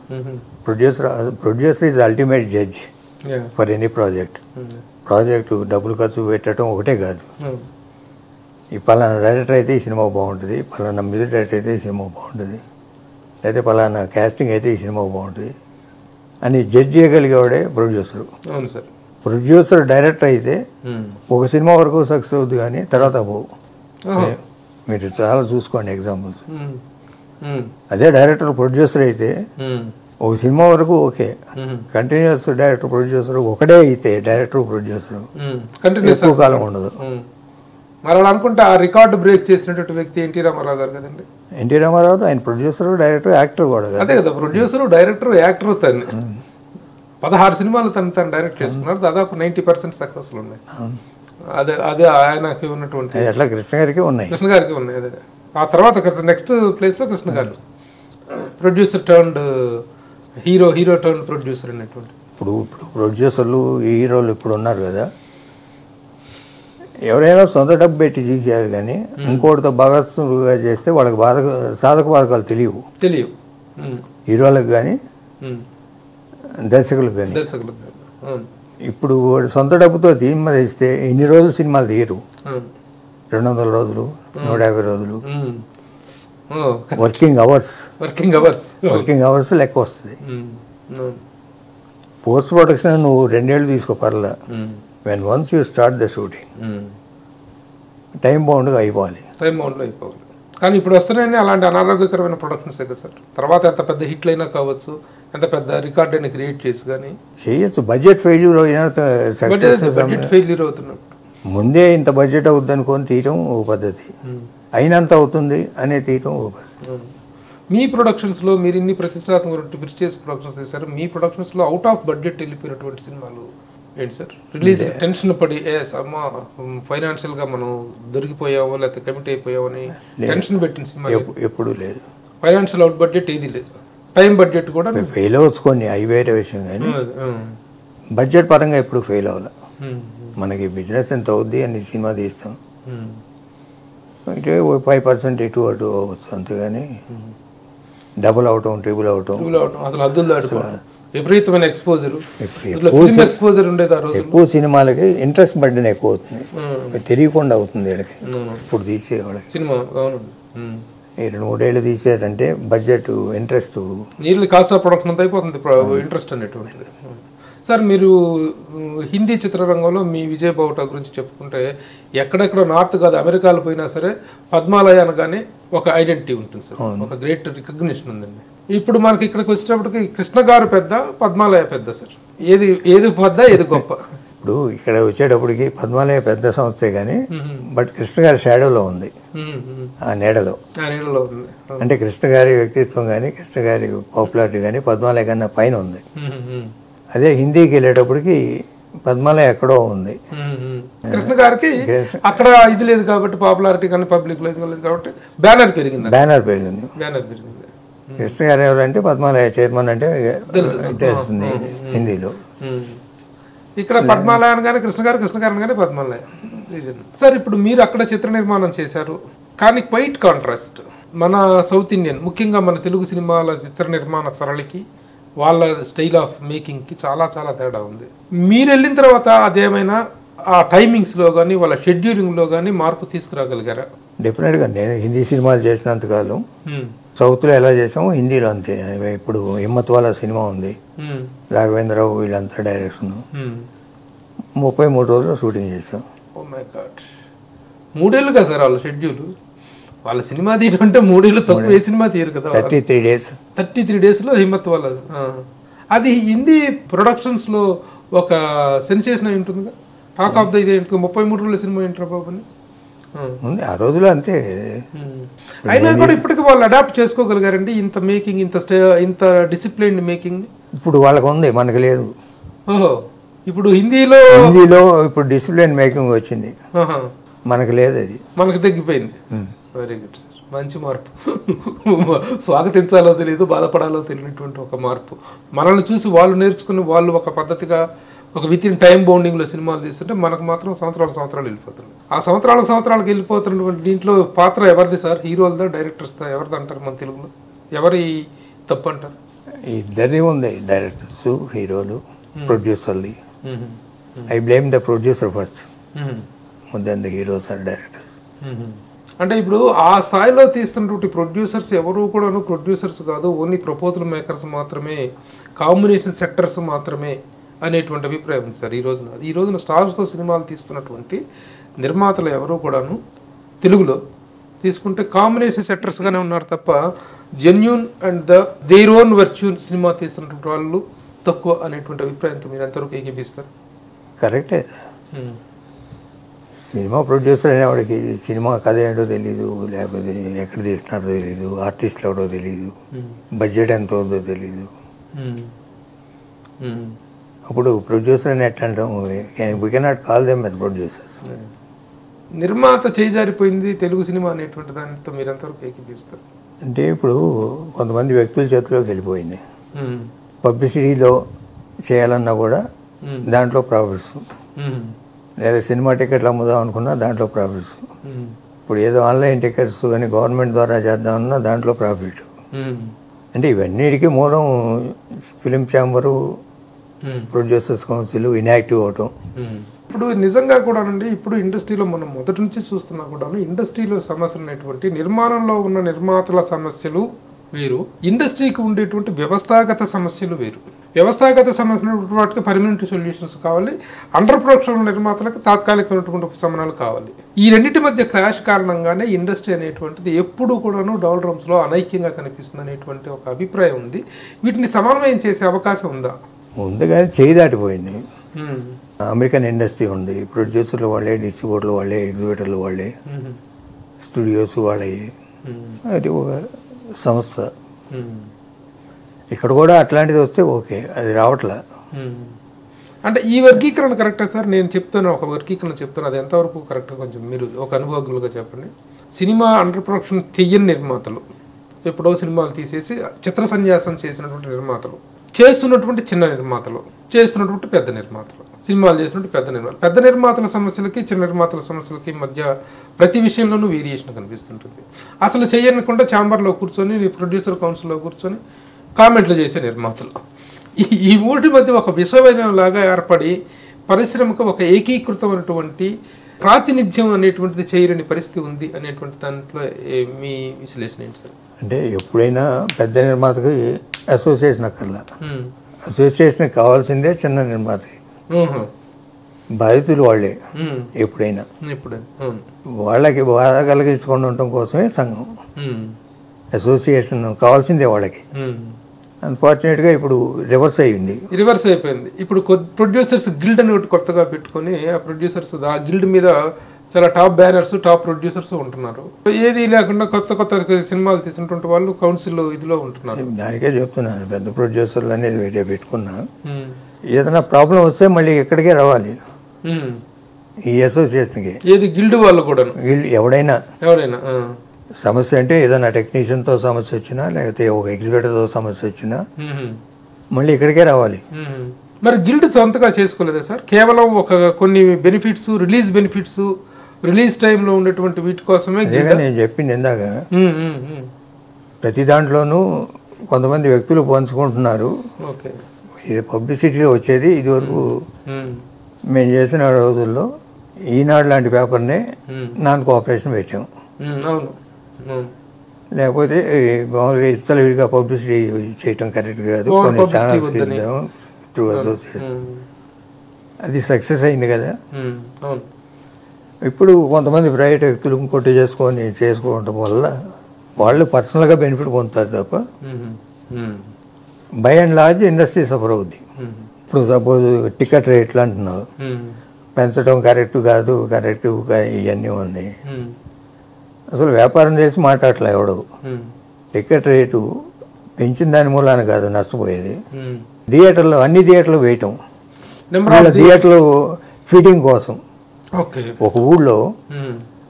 Producer producer is ultimate judge. For any project. Project డబ్బులు ఖర్చు పెట్టడం ఒకటే కాదు. ఈ పలానా డైరెక్టర్ అయితే ఈ సినిమా బాగుంటుంది పలానా మ్యూజిక్ డైరెక్టర్ అయితే ఈ సినిమా బాగుంటుంది లేదా పలానా కాస్టింగ్ అయితే ఈ సినిమా బాగుంటుంది అని జడ్జ్ చేయగలిగేవాడే ప్రొడ్యూసరు అవును సార్ ప్రొడ్యూసర్ డైరెక్టర్ అయితే. ఒక సినిమా వరకు సక్సెస్ అవుద్ది కానీ తర్వాత పోవు. మీరు చాలా చూసుకోండి ఎగ్జాంపుల్స్. అదే డైరెక్టర్ ప్రొడ్యూసర్ అయితే. ఒక సినిమా వరకు ఓకే. కంటిన్యూస్ డైరెక్టర్ ప్రొడ్యూసర్ ఒకటే అయితే డైరెక్టర్ ప్రొడ్యూసర్ ఎక్కువ కాలం ఉండదు. మరి అనుకుంటే ఆ రికార్డు బ్రేక్ చేసినటువంటి వ్యక్తి ఎన్టీ రామారావు గారు కదండి. ఎన్టీ రామారావు ఆయన ప్రొడ్యూసర్ డైరెక్టర్ యాక్టర్ కూడా అదే కదా ప్రొడ్యూసర్ డైరెక్టర్ యాక్టర్ తను. పదహారు సినిమాలు తను తను డైరెక్ట్ చేసుకున్నారు. దాదాపు నైంటీ పర్సెంట్ సక్సెస్లు ఉన్నాయి. అదే అదే ఆయనకి ఉన్నటువంటి అట్లా కృష్ణ గారికి ఉన్నాయి. కృష్ణ గారికి ఉన్నాయి అదే. ఆ తర్వాత నెక్స్ట్ ప్లేస్లో కృష్ణ గారు. Producer turned hero hero turn producer అనేటువంటి. ఇప్పుడు ఇప్పుడు ప్రొడ్యూసర్లు హీరోలు ఇప్పుడు ఉన్నారు కదా. ఎవరైనా సొంత డబ్బు పెట్టి తీసారు కానీ ఇంకోటితో భాగస్వాములుగా చేస్తే వాళ్ళకి బాధక సాధక బాధకాలు తెలియవు. తెలియవు. హీరోలకు కానీ దర్శకులకు కానీ ఇప్పుడు సొంత డబ్బుతో సినిమా తీస్తే ఇన్ని రోజులు సినిమాలు తీయరు? రెండు వందల రోజులు నూట యాభై రోజులు. Working hours. Working hours. Working hours లెక్క వస్తుంది. పోస్ట్ ప్రొడక్షన్ నువ్వు రెండేళ్ళు తీసుకో పర్లా. When once you start the shooting. Time బౌండ్గా అయిపోవాలి. టైం బౌండ్లో అయిపోవాలి. కానీ ఇప్పుడు వస్తున్నాయని అలాంటి అనారోగ్యకరమైన ప్రొడక్షన్స్ కదా సార్? తర్వాత ఎంత పెద్ద హిట్లు అయినా కావచ్చు ఎంత పెద్ద రికార్డ్ అయినా క్రియేట్ చేసి కానీ చేయొచ్చు. బడ్జెట్ ఫెయిల్యూర్ బడ్జెట్ ఫెయిల్యూర్ అవుతున్నప్పుడు ముందే ఇంత బడ్జెట్ అవుద్ది అనుకొని తీయటం ఒక పద్ధతి. ఉమ్, అయినంత అవుతుంది అనే తీయటం ఒక పద్ధతి. అవును. మీ ప్రొడక్షన్స్లో మీరు ఇన్ని ప్రతిష్టాత్మక బ్రిటిష్ ప్రొడక్షన్స్ చేశారు మీ ప్రొడక్షన్స్లో అవుట్ ఆఫ్ బడ్జెట్ వెళ్ళిపోయినటువంటి సినిమాలు ఏంటి సార్? రిలీజ్ టెన్షన్ పడి ఏ అమ్మా ఫైనాన్షియల్గా మనం దొరికిపోయామో లేకపోతే కమిట్ అయిపోయామని టెన్షన్ పెట్టిన సినిమా ఎప్పు- ఎప్పుడూ లేదు. ఫైనాన్షియల్ అవుట్ బడ్జెట్ ఏది లేదు. టైం బడ్జెట్ కూడా ఫెయిల్ అవ్వచ్చు కొన్ని అవి వేరే విషయం కానీ బడ్జెట్ పరంగా ఎప్పుడు ఫెయిల్ అవ్వాలి. మనకి బిజినెస్ ఎంత అవుద్ది అని సినిమా తీస్తాం. అంటే ఫైవ్ పర్సెంట్ ఇటు అటు అవ్వచ్చు అంతేగాని డబుల్ అవటం ట్రిపుల్ అవటం. అసలు అద్దులు విపరీతమైన ఎక్స్పోజర్ ఎక్స్పోజర్ ఉండేది ఆ రోజు. ఎక్కువ సినిమాలకి ఇంట్రెస్ట్ బడ్డన ఎక్కువ అవుతుంది. తెలియకుండా అవుతుంది వీళ్ళకి. ఇప్పుడు తీసే సినిమా అవును. రెండు మూడేళ్ళు తీసేదంటే బడ్జెట్ ఇంట్రెస్ట్ నీళ్ళు కాస్ట్ ఆఫ్ ప్రొడక్షన్ అంతా అయిపోతుంది ఇంట్రెస్ట్ అనేటువంటిది. సార్ మీరు హిందీ చిత్రరంగంలో మీ విజయ్ బావుటా గురించి చెప్పుకుంటే ఎక్కడెక్కడ నార్త్ కాదు అమెరికాలో పోయినా సరే పద్మాలయ అనగానే ఒక ఐడెంటిటీ ఉంటుంది సార్. ఒక గ్రేట్ రికగ్నిషన్ ఉందండి. ఇప్పుడు మనకి ఇక్కడికి వచ్చేటప్పటికి కృష్ణ గారు పెద్ద పద్మాలయ పెద్ద సార్. ఏది ఏది పెద్ద ఏది గొప్ప? ఇప్పుడు ఇక్కడ వచ్చేటప్పటికి పద్మాలయ పెద్ద సంస్థే కానీ బట్ కృష్ణ గారి షాడోలో ఉంది. ఆ నీడలో. అంటే కృష్ణ గారి వ్యక్తిత్వం కానీ కృష్ణ గారి పాపులారిటీ కానీ పద్మాలయ కన్నా పైన ఉంది. అదే హిందీకి వెళ్ళేటప్పటికి పద్మాలయ ఎక్కడో ఉంది. కృష్ణ గారికి అక్కడ ఇది లేదు కాబట్టి పాపులారిటీ కానీ పబ్లిక్ లేదు కాబట్టి బ్యానర్ పెరిగింది బ్యానర్ పెరిగింది. బ్యానర్ పెరిగింది. కృష్ణ గారు ఎవరంటే పద్మాలయ చైర్మన్ అంటే తెలుస్తుంది హిందీలో. ఇక్కడ పద్మాలయ అనగానే కృష్ణ గారు కృష్ణ గారు అనగానే పద్మాలయ. సార్ ఇప్పుడు మీరు అక్కడ చిత్ర నిర్మాణం చేశారు కానీ క్వైట్ కాంట్రాస్ట్. మన సౌత్ ఇండియన్ ముఖ్యంగా మన తెలుగు సినిమాల చిత్ర నిర్మాణ సరళికి వాళ్ళ స్టైల్ ఆఫ్ మేకింగ్కి చాలా చాలా తేడా ఉంది. మీరు వెళ్ళిన తర్వాత అదేమైనా ఆ టైమింగ్స్లో కానీ వాళ్ళ షెడ్యూలింగ్లో కానీ మార్పు తీసుకురాగలిగారా? డెఫినెట్గా నేను హిందీ సినిమాలు చేసినంతకాలం. సౌత్లో ఎలా చేసామో హిందీలో అంతే. ఇప్పుడు హిమ్మత్ వాళ్ళ సినిమా ఉంది. రాఘవేంద్రరావు వీళ్ళంతా డైరెక్షన్. ముప్పై మూడు రోజులు షూటింగ్ చేసాం గాడ్ మూడేళ్ళు కదా సార్ వాళ్ళ షెడ్యూల్? వాళ్ళ సినిమా తీయడం అంటే మూడేళ్ళు తక్కువ ఏ సినిమా తీయరు కదా thirty three days. Thirty three డేస్లో హిమ్మత్ వాళ్ళ. అది హిందీ ప్రొడక్షన్స్లో ఒక సెన్సేషన్ అయి ఉంటుందిగా? టాక్ ఆఫ్ ద ఇదే ఉంటుంది ముప్పై మూడు రోజుల సినిమా ఏంటారు బాబు. ఉంది. ఆ రోజులో అంతే. ఉమ్. అయినా కూడా ఇప్పటికి వాళ్ళు అడాప్ట్ చేసుకోగలిగారండి. ఇంత మేకింగ్ ఇంత స్టే ఇంత డిసిప్లైన్డ్ మేకింగ్ ఇప్పుడు వాళ్ళకు ఉంది మనకు లేదు. ఇప్పుడు హిందీలో హిందీలో ఇప్పుడు డిసిప్లిన్ మేకింగ్ వచ్చింది. మనకు లేదు అది. మనకు తగ్గిపోయింది. వెరీ గుడ్ సార్ మంచి మార్పు. స్వాగతించాలో తెలియదు బాధపడాలో తెలియనటువంటి ఒక మార్పు. మనల్ని చూసి వాళ్ళు నేర్చుకుని వాళ్ళు ఒక పద్ధతిగా ఒక విత్ ఇన్ టైం బౌండింగ్లో సినిమాలు తీస్తుంటే మనకు మాత్రం సంవత్సరాలు సంవత్సరాలు వెళ్ళిపోతుంది ఆ సంవత్సరాలకు సంవత్సరాలకు వెళ్ళిపోతున్నటువంటి దీంట్లో పాత్ర ఎవరిది సార్? హీరోలదా డైరెక్టర్స్దా ఎవరిది అంటారు మన తెలుగులో? ఎవరి తప్పు అంటారు? ఇద్దరిది ఉంది డైరెక్టర్స్ హీరోలు ప్రొడ్యూసర్లు I blame the producer first then the heroes or directors అంటే ఇప్పుడు ఆ స్థాయిలో తీస్తున్నటువంటి ప్రొడ్యూసర్స్ ఎవరు కూడాను ప్రొడ్యూసర్స్ కాదు ఓన్లీ ప్రపోజల్ మేకర్స్ మాత్రమే కాంబినేషన్ సెక్టర్స్ మాత్రమే అనేటువంటి అభిప్రాయం ఉంది సార్ ఈ రోజున. ఈ రోజున స్టార్స్తో సినిమాలు తీస్తున్నటువంటి నిర్మాతలు ఎవరు కూడాను తెలుగులో తీసుకుంటే కాంబినేషన్ సెక్టర్స్గానే ఉన్నారు తప్ప genuine and the their own వర్చ్యూన్ cinema తీస్తున్నటువంటి వాళ్ళు తక్కువ అనేటువంటి అభిప్రాయంతో మీరు ఎంతవరకు ఏకీపిస్తారు కరెక్టే. సినిమా ప్రొడ్యూసర్ అనేవాడికి సినిమా కథ ఏంటో తెలీదు లేకపోతే ఎక్కడ తీసినారో తెలీదు ఆర్టిస్టులు ఎవడో తెలీదు బడ్జెట్ ఎంత ఉందో తెలీదు. అప్పుడు ప్రొడ్యూసర్ అని ఎట్లా అంటాం we cannot call them as producers నిర్మాత చేజారిపోయింది తెలుగు సినిమా అనేటువంటి దానితో మీరు ఎంతవరకు ఏకీపిస్తారు అంటే ఇప్పుడు కొంతమంది వ్యక్తుల చేతిలోకి వెళ్ళిపోయింది. పబ్లిసిటీలో చేయాలన్నా కూడా దాంట్లో ప్రాఫిట్స్ లేదా సినిమా టికెట్లు అమ్ముదాం అనుకున్నా దాంట్లో ప్రాఫిట్స్ ఇప్పుడు ఏదో ఆన్లైన్ టికెట్స్ అని గవర్నమెంట్ ద్వారా చేద్దామన్నా దాంట్లో ప్రాఫిట్ అంటే ఇవన్నిటికీ మూలం film chamber producers council inactive అవటం. ఇప్పుడు నిజంగా కూడా అండి ఇప్పుడు ఇండస్ట్రీలో మనం మొదటి నుంచి చూస్తున్నా కూడా ఇండస్ట్రీలో సమస్యలు అనేటువంటి నిర్మాణంలో ఉన్న నిర్మాతల సమస్యలు వేరు ఇండస్ట్రీకి ఉండేటువంటి వ్యవస్థాగత సమస్యలు వేరు. వ్యవస్థాగత సమస్యలు వాటికి పర్మనెంట్ సొల్యూషన్స్ కావాలి అండర్ ప్రొడక్షన్ నిర్మాతలకు తాత్కాలికమైనటువంటి ఉపశమనాలు కావాలి. ఈ రెండింటి మధ్య క్రాష్ కారణంగానే ఇండస్ట్రీ అనేటువంటిది ఎప్పుడూ కూడాను డౌల్ రూమ్స్లో అనైక్యంగా కనిపిస్తుంది అనేటువంటి ఒక అభిప్రాయం ఉంది. వీటిని సమన్వయం చేసే అవకాశం ఉందా? ముందుగా చేయి దాటిపోయింది. అమెరికన్ ఇండస్ట్రీ ఉంది. ప్రొడ్యూసర్లు వాళ్ళే డిస్ట్రిబ్యూటర్లు వాళ్ళే ఎగ్జిబిటర్లు వాళ్ళే స్టూడియోస్ వాళ్ళే అది ఒక సంస్థ. ఇక్కడ కూడా అట్లాంటిది వస్తే ఓకే అది రావట్లే. అంటే ఈ వర్గీకరణ కరెక్టా సార్? నేను చెప్తాను ఒక వర్గీకరణ చెప్తాను అది ఎంతవరకు కరెక్ట్ కొంచెం మీరు ఒక అనుభవజ్ఞులుగా చెప్పండి. సినిమా అండర్ ప్రొడక్షన్ చెయ్యని నిర్మాతలు ఎప్పుడో సినిమాలు తీసేసి చిత్ర సన్యాసం చేసినటువంటి నిర్మాతలు చేస్తున్నటువంటి చిన్న నిర్మాతలు చేస్తున్నటువంటి పెద్ద నిర్మాతలు సినిమాలు చేసినటువంటి పెద్ద నిర్మాత పెద్ద నిర్మాతల సమస్యలకి చిన్న నిర్మాతల సమస్యలకి మధ్య ప్రతి విషయంలోనూ వేరియేషన్ కనిపిస్తుంటుంది. అసలు చేయనకుండా ఛాంబర్లో కూర్చొని ప్రొడ్యూసర్ కౌన్సిల్లో కూర్చొని కామెంట్లు చేసే నిర్మాతలు. ఈ ఈ మూటి మధ్య ఒక విషమైన లాగా ఏర్పడి పరిశ్రమకు ఒక ఏకీకృతమైనటువంటి ప్రాతినిధ్యం అనేటువంటిది చేయలేని పరిస్థితి ఉంది అనేటువంటి దాంట్లో మీ విశ్లేషణ ఏంటి సార్ అంటే ఎప్పుడైనా పెద్ద నిర్మాతకి అసోసియేషన్ అక్కర్లా. అసోసియేషన్ కావాల్సిందే చిన్న నిర్మాతకి. బాధితులు వాళ్ళే. ఎప్పుడైనా. వాళ్ళకి బాధ కలిగించుకొని ఉండటం కోసమే సంఘం. అసోసియేషన్ కావాల్సిందే వాళ్ళకి. అన్ఫార్చునేట్గా ఇప్పుడు రివర్స్ అయ్యింది. రివర్స్ అయిపోయింది. ఇప్పుడు ప్రొడ్యూసర్స్ గిల్డ్ అని ఒకటి కొత్తగా పెట్టుకొని ఆ ప్రొడ్యూసర్స్ ఆ గిల్డ్ మీద చాలా టాప్ బ్యానర్స్ టాప్ ప్రొడ్యూసర్స్ ఉంటున్నారు. ఏది లేకుండా కొత్త కొత్త సినిమాలు తీసినటువంటి వాళ్ళు కౌన్సిల్ ఇదిలో ఉంటున్నారు. దానికే చెప్తున్నాను. పెద్ద ప్రొడ్యూసర్లు అనేది వేరే పెట్టుకున్నా. ఏదైనా ప్రాబ్లం వస్తే మళ్ళీ ఇక్కడికే రావాలి. ఈ అసోసియేషన్కి ఏది గిల్డ్ వాళ్ళు కూడాను? వీళ్ళు ఎవడైనా. ఎవరైనా. సమస్య అంటే ఏదైనా టెక్నీషియన్తో సమస్య వచ్చినా లేకపోతే ఒక ఎగ్జిబిటర్తో సమస్య వచ్చినా. మళ్ళీ ఇక్కడికే రావాలి. మరి గిల్డ్ సొంతగా చేసుకోలేదా సార్ కేవలం ఒక కొన్ని బెనిఫిట్స్ రిలీజ్ బెనిఫిట్స్ రిలీజ్ టైంలో ఉండేటువంటి వీటి కోసమే నేను చెప్పింది ఇందాక. ప్రతి దాంట్లోనూ కొంతమంది వ్యక్తులు పంచుకుంటున్నారు ఓకే ఇది పబ్లిసిటీలో వచ్చేది ఇదివరకు. మేము చేసిన రోజుల్లో ఈనాడు లాంటి పేపర్నే. నాన్ కోఆపరేషన్ పెట్టాం ఉమ్, అవును అవును. లేకపోతే మామూలుగా ఇతల విడిగా పబ్లిసిటీ చేయటం కరెక్ట్ కాదు. కొన్ని ఛానల్స్. ఇద్దాం త్రూ అసోసియేషన్. అది సక్సెస్ అయింది కదా. ఇప్పుడు కొంతమంది ప్రైవేట్ వ్యక్తులు ఇంకోటి చేసుకొని చేసుకోవటం వల్ల వాళ్ళు పర్సనల్గా బెనిఫిట్ పొందుతారు తప్ప by and large industry suffer అవుద్ది. ఇప్పుడు సపోజ్ టికెట్ రేట్లు అంటున్నావు. పెంచడం కరెక్ట్ కాదు కరెక్ట్ ఇవన్నీ ఉన్నాయి. అసలు వ్యాపారం చేసి మాట్లాడలే ఎవడు? టికెట్ రేటు పెంచిన దాని మూలాన కాదు నష్టపోయేది. థియేటర్లో అన్ని థియేటర్లు వేయటం. వాళ్ళ థియేటర్లు ఫిట్టింగ్ కోసం. ఒక ఊళ్ళో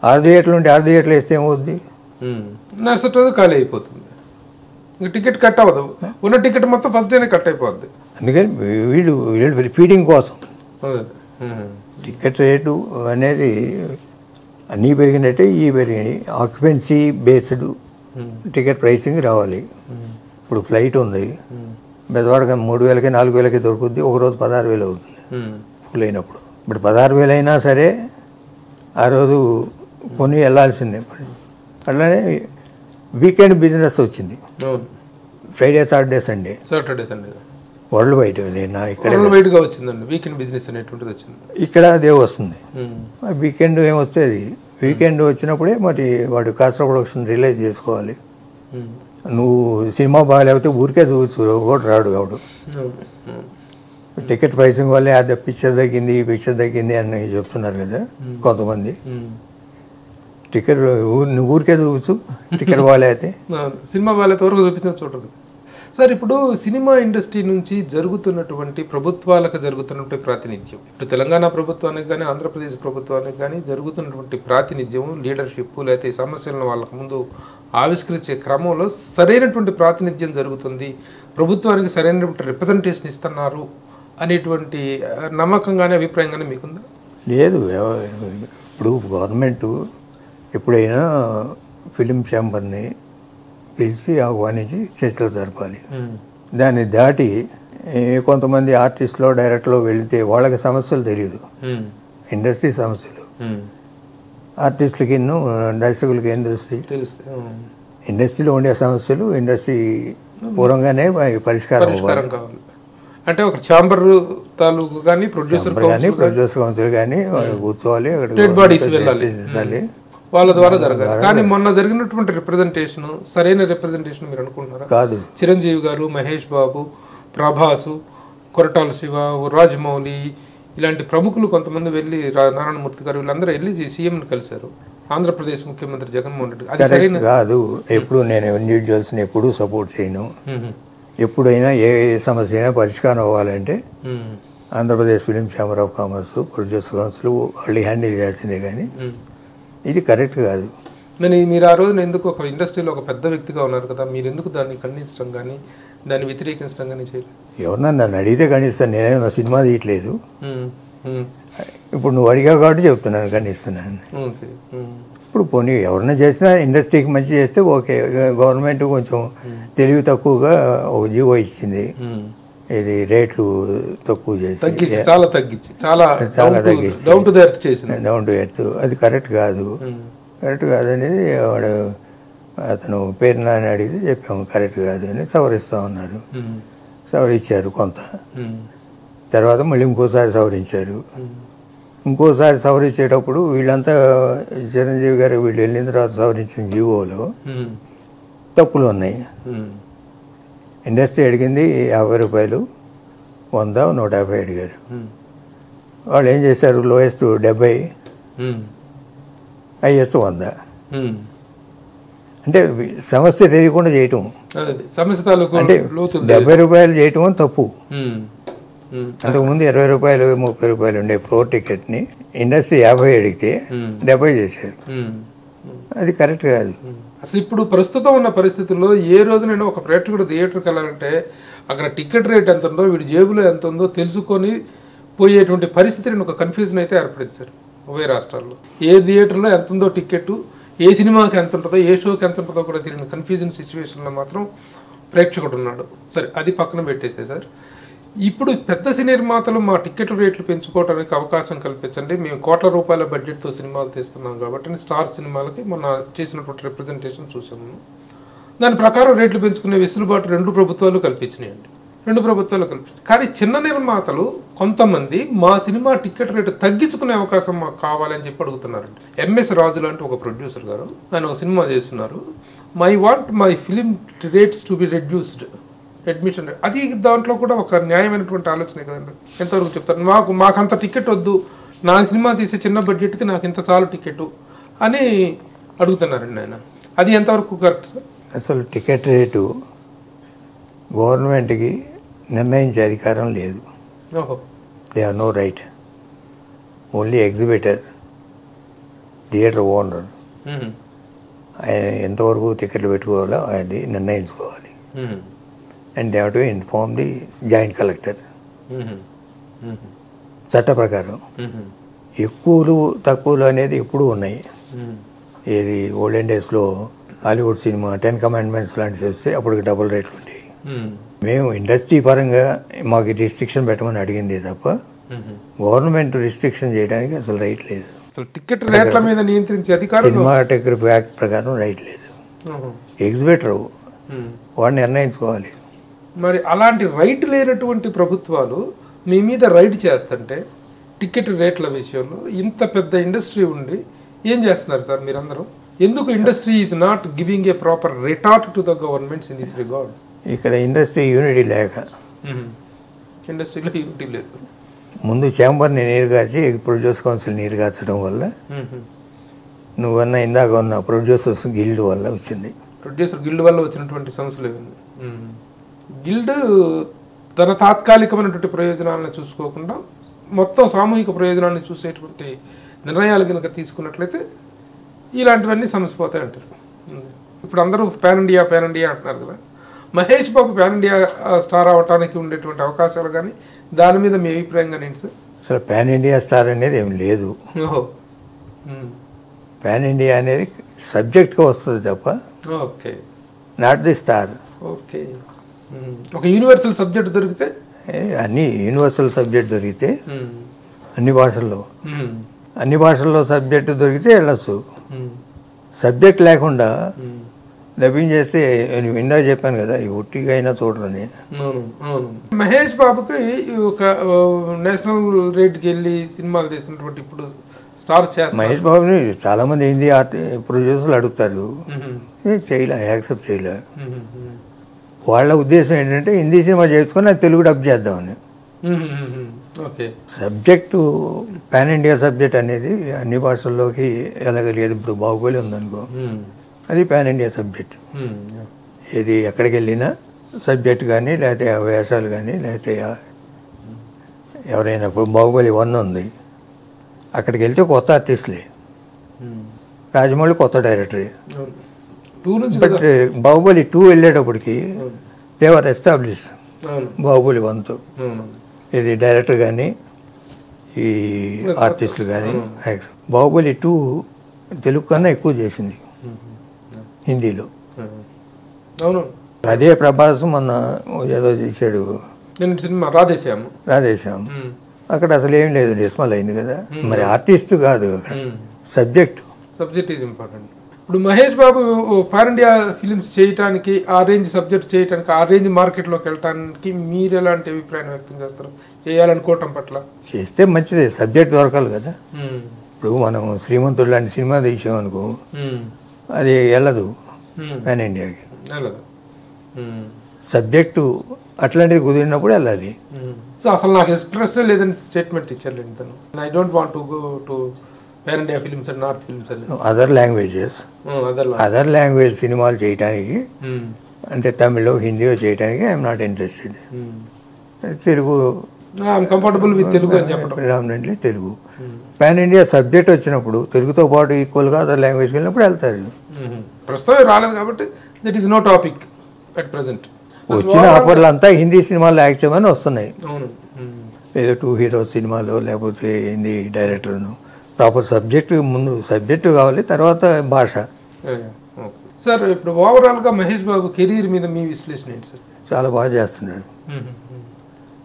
ఆరు థియేటర్లు ఉంటే ఆరు థియేటర్లు వేస్తే ఏమవుద్ది? రోజు ఖాళీ అయిపోతుంది. టికెట్ కట్ అవ్వదు. ఉన్న టికెట్ మొత్తం ఫస్ట్ డేనే కట్ అయిపోద్ది. అందుకని వీళ్ళు వీళ్ళు ఫీడింగ్ కోసం. టికెట్ రేటు అనేది అన్నీ పెరిగినట్టే ఈ పెరిగినాయి ఆక్యుపెన్సీ బేస్డ్. టికెట్ ప్రైసింగ్ రావాలి. ఇప్పుడు ఫ్లైట్ ఉంది ఉమ్. బెదవాడకి మూడు వేలకి నాలుగు వేలకి దొరుకుద్ది ఒకరోజు పదహారు వేలు అవుతుంది. ఫుల్ అయినప్పుడు ఇప్పుడు పదహారు వేలు అయినా సరే ఆ రోజు కొని వెళ్ళాల్సిందే అట్లానే వీకెండ్ బిజినెస్ వచ్చింది Friday Saturday Sunday Saturday Sunday world wide నా ఇక్కడ వరల్డ్ వైడ్గా వచ్చిందండి. వీకెండ్ బిజినెస్ అనేటువంటిది వచ్చింది. ఇక్కడ అదే వస్తుంది. ఉమ్. ఆ వీకెండ్ ఏమొస్తుంది వీకెండ్ వచ్చినప్పుడే మరి వాడు కాస్ట్ ప్రొడక్షన్ రిలీజ్ చేసుకోవాలి. ఉమ్. నువ్వు సినిమా బాగాలేకపోతే ఊరికే చూసు కూడా రాడు వాడు. టికెట్ ప్రైసింగ్ వల్లే అది పిక్చర్ తగ్గింది ఈ పిక్చర్ తగ్గింది అని చెప్తున్నారు కదా కొంతమంది. ఉమ్. టికెట్ ఊరికే చూపించు టికెట్ అవును. సినిమా వాళ్ళతో వరకు చూపించిన చూడదు సార్ ఇప్పుడు సినిమా ఇండస్ట్రీ నుంచి జరుగుతున్నటువంటి ప్రభుత్వాలకు జరుగుతున్నటువంటి ప్రాతినిధ్యం. ఇప్పుడు తెలంగాణ ప్రభుత్వానికి కానీ ఆంధ్రప్రదేశ్ ప్రభుత్వానికి కానీ జరుగుతున్నటువంటి ప్రాతినిధ్యం లీడర్షిప్ లేకపోతే సమస్యలను వాళ్ళకు ముందు ఆవిష్కరించే క్రమంలో సరైనటువంటి ప్రాతినిధ్యం జరుగుతుంది. ప్రభుత్వానికి సరైనటువంటి రిప్రజెంటేషన్ ఇస్తున్నారు అనేటువంటి నమ్మకంగానే అభిప్రాయంగానే మీకుందా? లేదు ఇప్పుడు గవర్నమెంట్ ఎప్పుడైనా ఫిలిం ఛాంబర్ని పిలిచి ఆహ్వానించి చర్చలు జరపాలి. దాన్ని దాటి కొంతమంది ఆర్టిస్ట్లో డైరెక్ట్లో వెళితే వాళ్ళకి సమస్యలు తెలియదు. ఇండస్ట్రీ సమస్యలు. ఆర్టిస్టులకి ఎన్నో దర్శకులకి ఏం తెలుస్తాయి ఇండస్ట్రీలో ఉండే సమస్యలు ఇండస్ట్రీ పూర్వంగానే పరిష్కారం అంటే ఒక ఛాంబర్ తాలూకు కానీ ప్రొడ్యూసర్ కానీ ప్రొడ్యూసర్ కౌన్సిల్ కానీ కూర్చోవాలి అక్కడ వాళ్ళ ద్వారా జరగాలి. కానీ మొన్న జరిగినటువంటి రిప్రజెంటేషన్ సరైన రిప్రజెంటేషన్ మీరు అనుకుంటున్నారా? కాదు. చిరంజీవి గారు మహేష్ బాబు ప్రభాసు కొరటాల శివ రాజమౌళి ఇలాంటి ప్రముఖులు కొంతమంది వెళ్ళి నారాయణమూర్తి గారు వీళ్ళందరూ వెళ్ళి సీఎంని కలిశారు. ఆంధ్రప్రదేశ్ ముఖ్యమంత్రి జగన్మోహన్ రెడ్డి. అది సరైన కాదు. ఎప్పుడు నేను ఇండివిజువల్స్ని ఎప్పుడూ సపోర్ట్ చేయను. మ్మ్. ఎప్పుడైనా ఏ సమస్య అయినా పరిష్కారం అవ్వాలంటే మ్మ్. Andhra Pradesh film chamber of commerce producer council వాళ్ళు హ్యాండిల్ చేయాల్సిందే కానీ. ఇది కరెక్ట్ కాదు మరి మీరు ఆ రోజున ఎందుకు ఒక ఇండస్ట్రీలో ఒక పెద్ద వ్యక్తిగా ఉన్నారు కదా మీరు ఎందుకు దాన్ని ఖండించడం కానీ దాన్ని వ్యతిరేకించడం కానీ చేయలేదు ఎవరన్నా నన్ను అడిగితే ఖండిస్తాను నేనేమో నా సినిమా తీయట్లేదు. ఇప్పుడు నువ్వు అడిగావు కాబట్టి చెప్తున్నాను ఖండిస్తున్నాను. ఇప్పుడు పోనీ ఎవరన్నా చేసినా ఇండస్ట్రీకి మంచి చేస్తే ఓకే గవర్నమెంట్ కొంచెం తెలివి తక్కువగా ఒక జీవో ఇచ్చింది. ఇది రేట్లు తక్కువ చేసి తగ్గించి చాలా తగ్గించి చాలా చాలా తగ్గించి. డౌన్ టు ఎర్త్ చేసింది డౌన్ టు ఎర్త్ అది కరెక్ట్ కాదు. కరెక్ట్ కాదనేది వాడు అతను పేరు నాని అడిగితే చెప్పాము కరెక్ట్ కాదు అని సవరిస్తూ ఉన్నారు మ్మ్. సవరించారు కొంత మ్మ్. తర్వాత మళ్ళీ ఇంకోసారి సవరించారు. ఇంకోసారి సవరించేటప్పుడు వీళ్ళంతా చిరంజీవి గారు వీళ్ళు వెళ్ళిన తర్వాత సవరించిన జీవోలో. తప్పులు ఉన్నాయి. ఇండస్ట్రీ అడిగింది యాభై రూపాయలు వంద నూట యాభై అడిగారు. వాళ్ళు ఏం చేశారు లోయెస్ట్ డెబ్బై. హైయెస్ట్ వంద. అంటే సమస్య తెలియకుండా చేయటం అంటే డెబ్బై రూపాయలు చేయటం అని తప్పు. అంతకుముందు ఇరవై రూపాయలు ముప్పై రూపాయలు ఉండే ఫ్లోర్ టికెట్ని ఇండస్ట్రీ యాభై అడిగితే. డెబ్బై చేశారు. అది కరెక్ట్ కాదు అసలు ఇప్పుడు ప్రస్తుతం ఉన్న పరిస్థితుల్లో ఏ రోజునైనా ఒక ప్రేక్షకుడు థియేటర్కి వెళ్ళాలంటే అక్కడ టికెట్ రేట్ ఎంత ఉందో వీడి జేబులో ఎంత ఉందో తెలుసుకొని పోయేటువంటి పరిస్థితిని ఒక కన్ఫ్యూజన్ అయితే ఏర్పడించారు ఉభయ రాష్ట్రాల్లో. ఏ థియేటర్లో ఎంత ఉందో టికెట్ ఏ సినిమాకి ఎంత ఉంటుందో ఏ షోకి ఎంత ఉంటుందో కూడా తెలియని కన్ఫ్యూజన్ సిచ్యువేషన్లో మాత్రం ప్రేక్షకుడు ఉన్నాడు. సరే అది పక్కన పెట్టేసే సార్. ఇప్పుడు పెద్ద సినీ నిర్మాతలు మా టికెట్ రేట్లు పెంచుకోవడానికి అవకాశం కల్పించండి. మేము కోట్ల రూపాయల బడ్జెట్తో సినిమాలు తీస్తున్నాం కాబట్టి స్టార్ సినిమాలకి మొన్న చేసినటువంటి రిప్రజెంటేషన్ చూసాము దాని ప్రకారం రేట్లు పెంచుకునే వెసులుబాటు రెండు ప్రభుత్వాలు కల్పించినాయండి. రెండు ప్రభుత్వాలు కల్పించాయి కానీ చిన్న నిర్మాతలు కొంతమంది మా సినిమా టికెట్ రేటు తగ్గించుకునే అవకాశం మాకు కావాలని చెప్పి అడుగుతున్నారండి. ఎంఎస్ రాజు లాంటి ఒక ప్రొడ్యూసర్ గారు ఆయన ఒక సినిమా చేస్తున్నారు. My want my film rates to be reduced admission. అది దాంట్లో కూడా ఒక న్యాయమైనటువంటి ఆలోచనే కదండి. ఎంతవరకు చెప్తారు? మాకు మాకు అంత టికెట్ వద్దు. నా సినిమా తీసే చిన్న బడ్జెట్కి నాకు ఇంత చాలు టికెట్ అని అడుగుతున్నారండి ఆయన. అది ఎంతవరకు కరెక్ట్ సార్? అసలు టికెట్ రేటు గవర్నమెంట్కి నిర్ణయించే అధికారం లేదు. They are no right only exhibitor theatre owner. ఆయన ఎంతవరకు టికెట్లు పెట్టుకోవాలో అది నిర్ణయించుకోవాలి. And they to inform the joint collector. చట్ట ప్రకారం. ఎక్కువలు తక్కువలు అనేది ఎప్పుడూ ఉన్నాయి. ఏది ఓల్డెన్ డేస్లో హాలీవుడ్ సినిమా టెన్ కమాండ్మెంట్స్ లాంటివి వస్తే అప్పటికి డబుల్ రేట్లు ఉండేవి. మేము ఇండస్ట్రీ పరంగా మాకు రిస్ట్రిక్షన్ పెట్టమని అడిగింది తప్ప గవర్నమెంట్ రిస్ట్రిక్షన్ చేయడానికి అసలు రైట్ లేదు. టికెట్ రేట్ల మీద నియంత్రించే అధికారులు సినిమాటోగ్రఫీ యాక్ట్ ప్రకారం రైట్ లేదు. ఎగ్జిబిటర్. వాడు నిర్ణయించుకోవాలి. మరి అలాంటి రైట్ లేనటువంటి ప్రభుత్వాలు మీ మీద రైడ్ చేస్తుంటే టికెట్ రేట్ల విషయంలో ఇంత పెద్ద ఇండస్ట్రీ ఉండి ఏం చేస్తున్నారు సార్ మీరందరూ? ఎందుకు industry is not giving a proper retort to the governments in this regard ఇక్కడ ఇండస్ట్రీ యూనిటీ లేక. ఇండస్ట్రీలో యూనిటీ లేదు. ముందు చేంబర్ని నీరు కాచి ప్రొడ్యూస్ కౌన్సిల్ నీరు కాచడం వల్ల నువ్వన్న ఇందాక ఉన్న ప్రొడ్యూసర్స్ గిల్డ్ వల్ల వచ్చింది. ప్రొడ్యూసర్ గిల్డ్ వల్ల వచ్చినటువంటి సమస్యలు గిల్డ్ తన తాత్కాలికమైనటువంటి ప్రయోజనాలను చూసుకోకుండా మొత్తం సామూహిక ప్రయోజనాలను చూసేటువంటి నిర్ణయాలు కనుక తీసుకున్నట్లయితే ఇలాంటివన్నీ సమస్యపోతాయి అంటారు. ఇప్పుడు అందరూ పాన్ ఇండియా పాన్ ఇండియా అంటున్నారు కదా. Mahesh Babu pan India star అవటానికి ఉండేటువంటి అవకాశాలు కానీ దాని మీద మీ అభిప్రాయం కానీ ఏంటి సార్? అసలు పాన్ ఇండియా స్టార్ అనేది ఏం లేదు. పాన్ ఇండియా అనేది సబ్జెక్ట్గా వస్తుంది తప్ప okay. Not the star. Okay. ఒక యూనివర్సల్ సబ్జెక్ట్ దొరికితే అన్ని యూనివర్సల్ సబ్జెక్ట్ దొరికితే. అన్ని భాషల్లో. అన్ని భాషల్లో సబ్జెక్ట్ దొరికితే వెళ్ళొచ్చు. సబ్జెక్ట్ లేకుండా ఉమ్. డబ్బింగ్ చేస్తే నేను ఇందాక చెప్పాను కదా ఈ ఒట్టిగా అయినా చూడరని మహేష్ బాబుకి ఒక నేషనల్ రేట్కి వెళ్ళి సినిమాలు చేసినటువంటి ఇప్పుడు స్టార్ మహేష్ బాబుని చాలా మంది హిందీ ఆర్ట్ ప్రొడ్యూసర్లు అడుగుతారు చేయలే యాక్సెప్ట్ చేయలే. వాళ్ళ ఉద్దేశం ఏంటంటే హిందీ సినిమా చేసుకొని అది తెలుగు డబ్ చేద్దామని. సబ్జెక్టు పాన్ ఇండియా సబ్జెక్ట్ అనేది అన్ని భాషల్లోకి ఎలాగలేదు. ఇప్పుడు బాహుబలి ఉందనుకో. అది పాన్ ఇండియా సబ్జెక్ట్. ఇది ఎక్కడికి వెళ్ళినా సబ్జెక్ట్ కానీ లేకపోతే వేషాలు కానీ లేకపోతే ఎవరైనా ఇప్పుడు బాహుబలి వన్ ఉంది. అక్కడికి వెళ్తే కొత్త ఆర్టిస్టులే. రాజమౌళి కొత్త డైరెక్టరే. బట్ బాహుబలి టూ వెళ్ళేటప్పటికి దేవర్ ఎస్టాబ్లిష్ బాహుబలి వన్తో ఇది డైరెక్టర్ కానీ ఈ ఆర్టిస్టులు కానీ బాహుబలి టూ తెలుగు కన్నా ఎక్కువ చేసింది. హిందీలో. అదే ప్రభాస్ మొన్న ఏదో చేశాడు. రాధేశ్యాము. అక్కడ అసలు ఏం లేదు డిస్మల్ అయింది కదా. మరి ఆర్టిస్ట్ కాదు అక్కడ. సబ్జెక్ట్. Subject is important. ఇప్పుడు Mahesh Babu pan India films చేయటానికి ఆ రేంజ్ సబ్జెక్ట్స్ చేయడానికి ఆ రేంజ్ మార్కెట్లోకి వెళ్ళటానికి మీరు ఎలాంటి అభిప్రాయం వ్యక్తం చేస్తారు? చేయాలనుకోవటం పట్ల? చేస్తే మంచిదే. సబ్జెక్ట్ దొరకాలి కదా. ఇప్పుడు మనం శ్రీమంతుడు లాంటి సినిమా తీసామనుకో అది వెళ్ళదు పాన్ ఇండియాకి. సబ్జెక్టు అట్లాంటిది కుదిరినప్పుడు వెళ్ళాలి. సో అసలు నాకు ఇంట్రెస్టే లేదని స్టేట్మెంట్ ఇచ్చారు I don't want to go to India films and north films other languages other other language సినిమాలు చేయటానికి అంటే తమిళ్ హిందీలో చేయడానికి I'm not interested Telugu comfortable with Telugu అని చెప్పడం. Predominantly Telugu. Pan India subject వచ్చినప్పుడు తెలుగుతో పాటు ఈక్వల్గా అదర్ లాంగ్వేజ్కి వెళ్ళినప్పుడు వెళ్తారు. Mhm. ప్రస్తుతం రాలేదు కాబట్టి that is no topic at present వచ్చిన ఆఫర్లు అంతా హిందీ సినిమాలు యాక్ట్ చేయమని వస్తున్నాయి. Mhm. ఏదో టూ హీరో సినిమాలో లేకపోతే హిందీ డైరెక్టర్ను ప్రాపర్ సబ్జెక్ట్ ముందు సబ్జెక్టు కావాలి తర్వాత భాష. సార్ ఇప్పుడు ఓవరాల్గా మహేష్ బాబు కెరీర్ మీద మీ విశ్లేషణ ఏంటి సార్? చాలా బాగా చేస్తున్నాడు.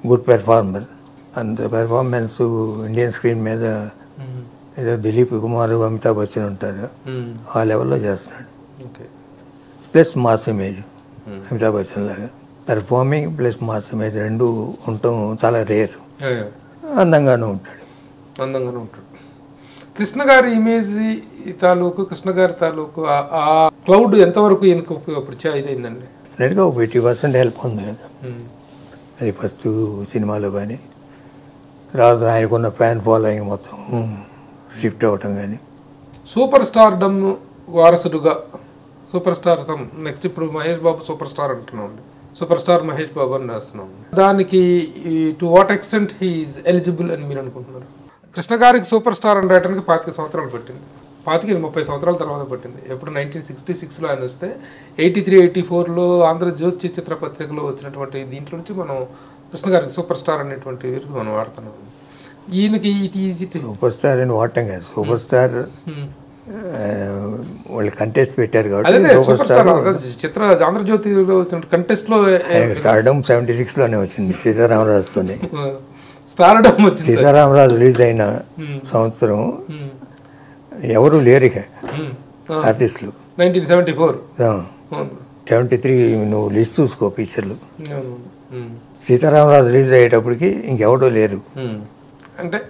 గుడ్ పెర్ఫార్మర్ అంత పెర్ఫార్మెన్స్ ఇండియన్ స్క్రీన్ మీద ఏదో దిలీప్ కుమార్ అమితాబ్ బచ్చన్ ఉంటారు. ఆ లెవెల్లో చేస్తున్నాడు. Plus mass image Amitabh Bachchan లాగా. పెర్ఫార్మింగ్ ప్లస్ మాస్ ఇమేజ్ రెండు ఉండటం చాలా రేర్ అందంగానూ ఉంటాడు. అందంగానే ఉంటాడు. కృష్ణ గారి ఇమేజ్ తాలూకు కృష్ణ గారి తాలూకు ఆ- క్లౌడ్ ఎంతవరకు ఈయనకు ఇదైందండి అన్నిటిగా ఒక ఫిఫ్టీ పర్సెంట్ హెల్ప్ ఉంది కదా. అది ఫస్ట్ సినిమాలో కానీ తర్వాత ఆయనకున్న ఫ్యాన్ ఫాలోయింగ్ మొత్తం షిఫ్ట్ అవ్వటం కానీ సూపర్ స్టార్ డమ్ వారసుడుగా సూపర్ స్టార్ తమ్ నెక్స్ట్ ఇప్పుడు మహేష్ బాబు సూపర్ స్టార్ అంటున్నాం సూపర్ స్టార్ మహేష్ బాబు అని రాస్తున్నాం దానికి to what extent he is eligible అని మీరు అనుకుంటున్నారు? కృష్ణ గారికి సూపర్ స్టార్ అని రాయడానికి పాతిక సంవత్సరాలు పట్టింది. పాతిక ముప్పై సంవత్సరాల తర్వాత పట్టింది. ఎప్పుడు నైన్టీన్ సిక్స్టీ సిక్స్లో ఆయన వస్తే ఎయిటీ త్రీ ఎయిటీ ఫోర్లో ఆంధ్రజ్యోతి చిత్ర పత్రికలో వచ్చినటువంటి దీంట్లో నుంచి మనం కృష్ణ గారికి సూపర్ స్టార్ అనేటువంటి బిరుదు మనం వాడుతున్నాం ఈయనకి ఇట్ ఈజీ సూపర్ స్టార్ అని వాడటం కాదు. సూపర్ స్టార్ వాళ్ళు కంటెస్ట్ పెట్టారు కాబట్టి సూపర్ స్టార్ చిత్ర ఆంధ్రజ్యోతిలో కంటెస్ట్లో స్టార్డమ్ సెవెంటీ సిక్స్లోనే వచ్చింది. సీతారామరాజుతోనే. స్టార్డమ్ వచ్చింది సీతారామరాజు రిలీజ్ అయిన సంవత్సరం ఎవరు లేరు ఇక. ఆర్టిస్టులు. Nineteen seventy four. Seventy three నువ్వు లిస్ట్ చూసుకో పిక్చర్లు. సీతారామరాజు రిలీజ్ అయ్యేటప్పటికి ఇంకెవడో లేరు. అంటే?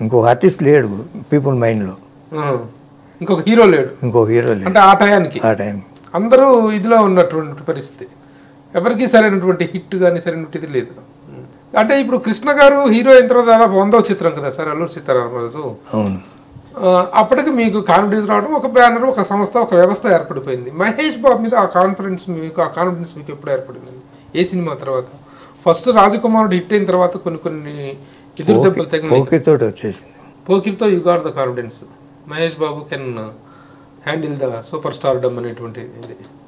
ఇంకో ఆర్టిస్ట్ లేడు పీపుల్ మైండ్లో. ఇంకొక హీరో లేడు. ఇంకో హీరో లేడు. అంటే ఆ టయానికి? ఆ టైం అందరూ ఇదిలో ఉన్నటువంటి పరిస్థితి. ఎవరికి సరైనటువంటి హిట్ కానీ సరైనటువంటి ఇది లేదు. అంటే ఇప్పుడు కృష్ణ గారు హీరో అయిన తర్వాత దాదాపు వందో చిత్రం కదా సార్ అల్లూరు సీతారామరాజు అవును. అప్పటికి మీకు కాన్ఫిడెన్స్ రావడం ఒక బ్యానర్ ఒక సంస్థ ఒక వ్యవస్థ ఏర్పడిపోయింది. మహేష్ బాబు మీద ఆ కాన్ఫిడెన్స్ మీకు ఆ కాన్ఫిడెన్స్ మీకు ఎప్పుడు ఏర్పడింది ఏ సినిమా తర్వాత? ఫస్ట్ రాజకుమారుడు హిట్ అయిన తర్వాత కొన్ని కొన్ని ఎదురు దెబ్బలు వచ్చేసింది. పోకిరితో you got the confidence. Mahesh Babu can handle the super stardom అనేటువంటి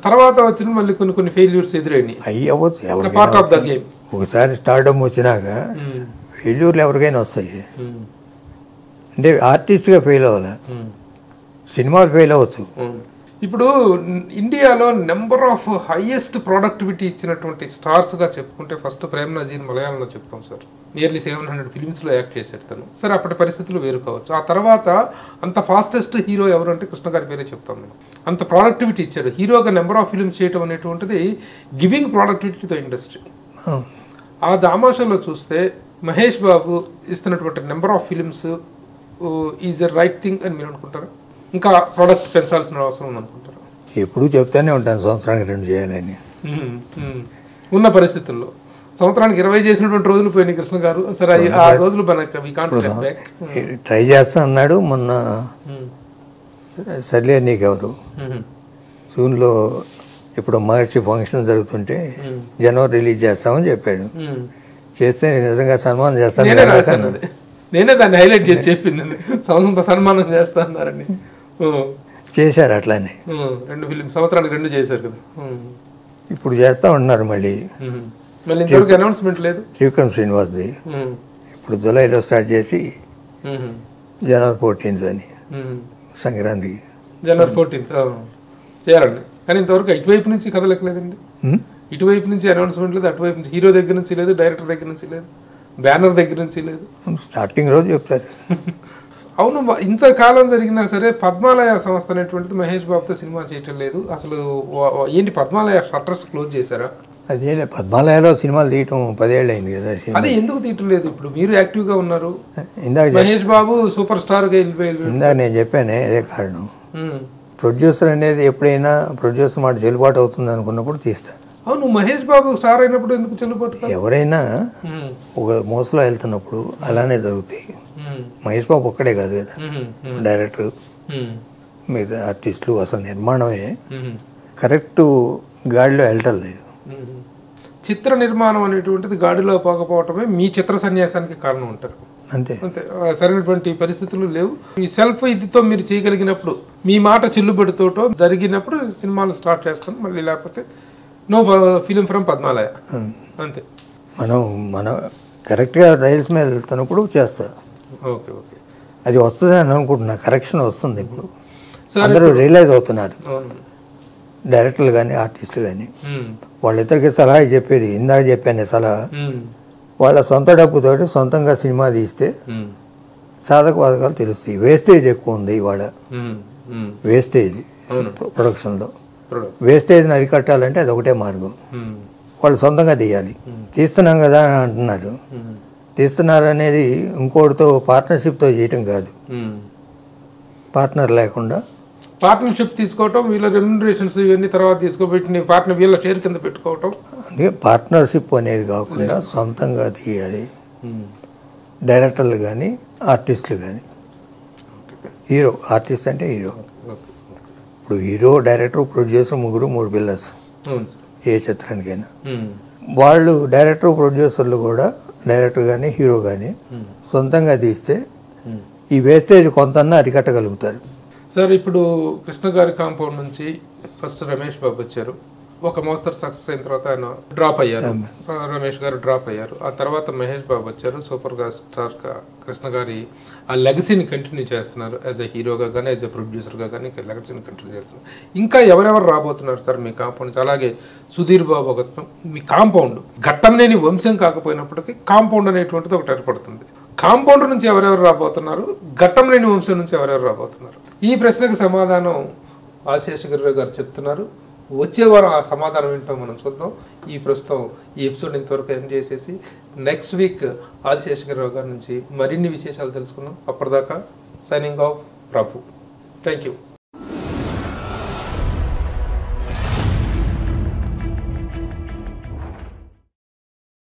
తర్వాత వచ్చిన మళ్ళీ కొన్ని కొన్ని ఫెయిల్యూర్స్ ఎదురైనాయి. అయ్యి అవ్వచ్చు. ఎవరికైనా పార్ట్ ఆఫ్ ద గేమ్ ఒకసారి స్టార్డమ్ వచ్చినాక ఫెయిల్యూర్లు ఎవరికైనా వస్తాయి. అంటే ఆర్టిస్ట్గా ఫెయిల్ అవ్వాలి? సినిమాలు ఫెయిల్ అవ్వచ్చు. ఇప్పుడు ఇండియాలో నెంబర్ ఆఫ్ హైయెస్ట్ ప్రొడక్టివిటీ ఇచ్చినటువంటి స్టార్స్గా చెప్పుకుంటే ఫస్ట్ ప్రేమ్ నజీర్ మలయాళంలో చెప్తాం సార్. నియర్లీ సెవెన్ హండ్రెడ్ ఫిల్మ్స్లో యాక్ట్ చేశాడు తను. సరే అప్పటి పరిస్థితులు వేరు కావచ్చు. ఆ తర్వాత అంత ఫాస్టెస్ట్ హీరో ఎవరు అంటే కృష్ణ గారి పేరే చెప్తాం మనం అంత ప్రొడక్టివిటీ ఇచ్చాడు. హీరోగా నెంబర్ ఆఫ్ ఫిల్మ్స్ చేయడం అనేటువంటిది గివింగ్ ప్రొడక్టివిటీ తో ఇండస్ట్రీ ఆ. దామాషంలో చూస్తే మహేష్ బాబు ఇస్తున్నటువంటి number of films is a right thing అని మీరు అనుకుంటారా? ఇంకా ప్రోడక్ట్ పెంచాల్సిన అవసరం ఉంది అనుకుంటారా ఎప్పుడూ చెప్తానే ఉంటాను సంవత్సరానికి రెండు చేయాలని. ఉన్న పరిస్థితుల్లో. సంవత్సరానికి ఇరవై చేసినటువంటి రోజులు పోయినాయి కృష్ణ గారు. సరే ఆ రోజులు ట్రై చేస్తా అన్నాడు మొన్న సర్లే నీకెవరు? జూన్లో ఇప్పుడు మహర్షి ఫంక్షన్ జరుగుతుంటే జనవరి రిలీజ్ చేస్తామని చెప్పాడు. చేస్తే నేను నిజంగా సన్మానం చేస్తాను నేనే దాన్ని హైలైట్ చేసి చెప్పింది. సంవత్సరం సన్మానం చేస్తా అన్నారని. ఓ. చేశారు అట్లానే. రెండు ఫిలిం సంవత్సరానికి రెండు చేశారు కదా. ఇప్పుడు చేస్తా ఉంటున్నారు మళ్ళీ. మళ్ళీ అనౌన్స్మెంట్ లేదు శ్రీకం శ్రీనివాస్ది. ఇప్పుడు జూలైలో స్టార్ట్ చేసి. జనవరి ఫోర్టీన్త్ అని. సంక్రాంతికి జనవరి ఫోర్టీన్త్ చేయాలండి కానీ ఇంతవరకు ఇటువైపు నుంచి కదలకలేదండి? ఇటువైపు నుంచి అనౌన్స్మెంట్ లేదు అటువైపు నుంచి హీరో దగ్గర నుంచి లేదు డైరెక్టర్ దగ్గర నుంచి లేదు బ్యానర్ దగ్గర నుంచి లేదు స్టార్టింగ్ రోజు చెప్తారు అవును ఇంతకాలం జరిగినా సరే పద్మాలయ సంస్థ అనేటువంటిది మహేష్ బాబుతో సినిమా చేయటం లేదు అసలు ఏంటి పద్మాలయ షట్టర్స్ క్లోజ్ చేశారా అదే పద్మాలయలో సినిమాలు తీయటం పదేళ్ళు అయింది కదా. అదే ఎందుకు తీయటం లేదు ఇప్పుడు మీరు యాక్టివ్గా ఉన్నారు ఇందాక మహేష్ బాబు సూపర్ స్టార్గా వెళ్ళిపోయారు ఇందాక నేను చెప్పానే అదే కారణం. ప్రొడ్యూసర్ అనేది ఎప్పుడైనా ప్రొడ్యూసర్ మాట చెల్లుబాటు అవుతుంది అనుకున్నప్పుడు తీస్తా అవును మహేష్ బాబు స్టార్ అయినప్పుడు ఎందుకు చెల్లుబాటు? ఎవరైనా. ఒక మోసలో వెళ్తున్నప్పుడు అలానే జరుగుతాయి. మహేష్ బాబు ఒక్కడే కాదు కదా. డైరెక్టర్. మిగతా ఆర్టిస్టులు అసలు నిర్మాణమే. కరెక్ట్ గాడిలో వెళ్ళటం లేదు. చిత్ర నిర్మాణం అనేటువంటిది గాడిలో పోకపోవటమే మీ చిత్ర సన్యాసానికి కారణం ఉంటారు అంతే. అంతే. సరైనటువంటి పరిస్థితులు లేవు. ఈ సెల్ఫ్ ఇదితో మీరు చేయగలిగినప్పుడు మీ మాట చెల్లుబడితోటో జరిగినప్పుడు సినిమాలు స్టార్ట్ చేస్తాను. మళ్ళీ లేకపోతే నో ఫిలిం ఫ్రమ్ పద్మాలయ. అంతే. మనం మనం కరెక్ట్గా రైల్స్ మీద వెళ్తున్నప్పుడు చేస్తా. ఓకే ఓకే అది వస్తుంది అని అనుకుంటున్నా కరెక్షన్ వస్తుంది ఇప్పుడు అందరూ రియలైజ్ అవుతున్నారు. డైరెక్టర్లు కానీ ఆర్టిస్టులు కానీ. వాళ్ళిద్దరికి సలహా చెప్పేది ఇందాక చెప్పాను సలహా. వాళ్ళ సొంత డబ్బుతోటి సొంతంగా సినిమా తీస్తే. సాధక బాధకాలు తెలుస్తాయి వేస్టేజ్ ఎక్కువ ఉంది ఇవాళ. వేస్టేజ్. ప్రొడక్షన్లో. వేస్టేజ్ని అరికట్టాలంటే అది ఒకటే మార్గం. వాళ్ళు సొంతంగా తీయాలి తీస్తున్నాం కదా అని అంటున్నారు ఉమ్. తీస్తున్నారు అనేది ఇంకోటితో పార్ట్నర్షిప్తో చేయటం కాదు. పార్ట్నర్ లేకుండా. పార్ట్నర్షిప్ తీసుకోవటం వీళ్ళ రెమ్యునరేషన్స్ ఇవన్నీ తర్వాత తీసుకోబెట్టి పార్ట్నర్ వీళ్ళ షేర్ కింద పెట్టుకోవటం. అందుకే పార్ట్నర్షిప్ అనేది కాకుండా సొంతంగా తీయాలి. డైరెక్టర్లు కానీ ఆర్టిస్టులు కానీ హీరో ఆర్టిస్ట్ అంటే హీరో. ఇప్పుడు హీరో డైరెక్టర్ ప్రొడ్యూసర్ ముగ్గురు మూడు పిల్లర్స్ ఏ చిత్రానికైనా. వాళ్ళు డైరెక్టర్ ప్రొడ్యూసర్లు కూడా డైరెక్టర్ కానీ హీరో కానీ సొంతంగా తీస్తే. ఈ వేస్టేజ్ కొంతన్నా అరికట్టగలుగుతారు. సార్ ఇప్పుడు కృష్ణ గారి కాంపౌండ్ నుంచి ఫస్ట్ రమేష్ బాబు వచ్చారు. ఒక మోస్తరు సక్సెస్ అయిన తర్వాత ఆయన డ్రాప్ అయ్యారు. రమేష్ గారు డ్రాప్ అయ్యారు. ఆ తర్వాత మహేష్ బాబు వచ్చారు. సూపర్గా స్టార్ కృష్ణ గారి ఆ లెగసీని కంటిన్యూ చేస్తున్నారు. యాజ్ ఎ హీరోగా కానీ యాజ్ ఎ ప్రొడ్యూసర్గా కానీ లెగసీని కంటిన్యూ చేస్తున్నారు. ఇంకా ఎవరెవరు రాబోతున్నారు సార్ మీ కాంపౌండ్ అలాగే సుధీర్ బాబు ఒక మీ కాంపౌండ్ ఘట్టం లేని వంశం కాకపోయినప్పటికీ కాంపౌండ్ అనేటువంటిది ఒకటి ఏర్పడుతుంది. కాంపౌండ్ నుంచి ఎవరెవరు రాబోతున్నారు? ఘట్టం లేని వంశం నుంచి ఎవరెవరు రాబోతున్నారు? ఈ ప్రశ్నకు సమాధానం ఆశేషగిరి గారు చెప్తున్నారు. వచ్చే వారం ఆ సమాధానం ఏంటో మనం చూద్దాం. ఈ ప్రస్తుతం ఈ ఎపిసోడ్ ఇంతవరకు ఎండ్ చేసేసి నెక్స్ట్ వీక్ ఆదిశేషగిరిరావు గారి నుంచి మరిన్ని విశేషాలు తెలుసుకుందాం. అప్పటిదాకా signing off Prabhu thank you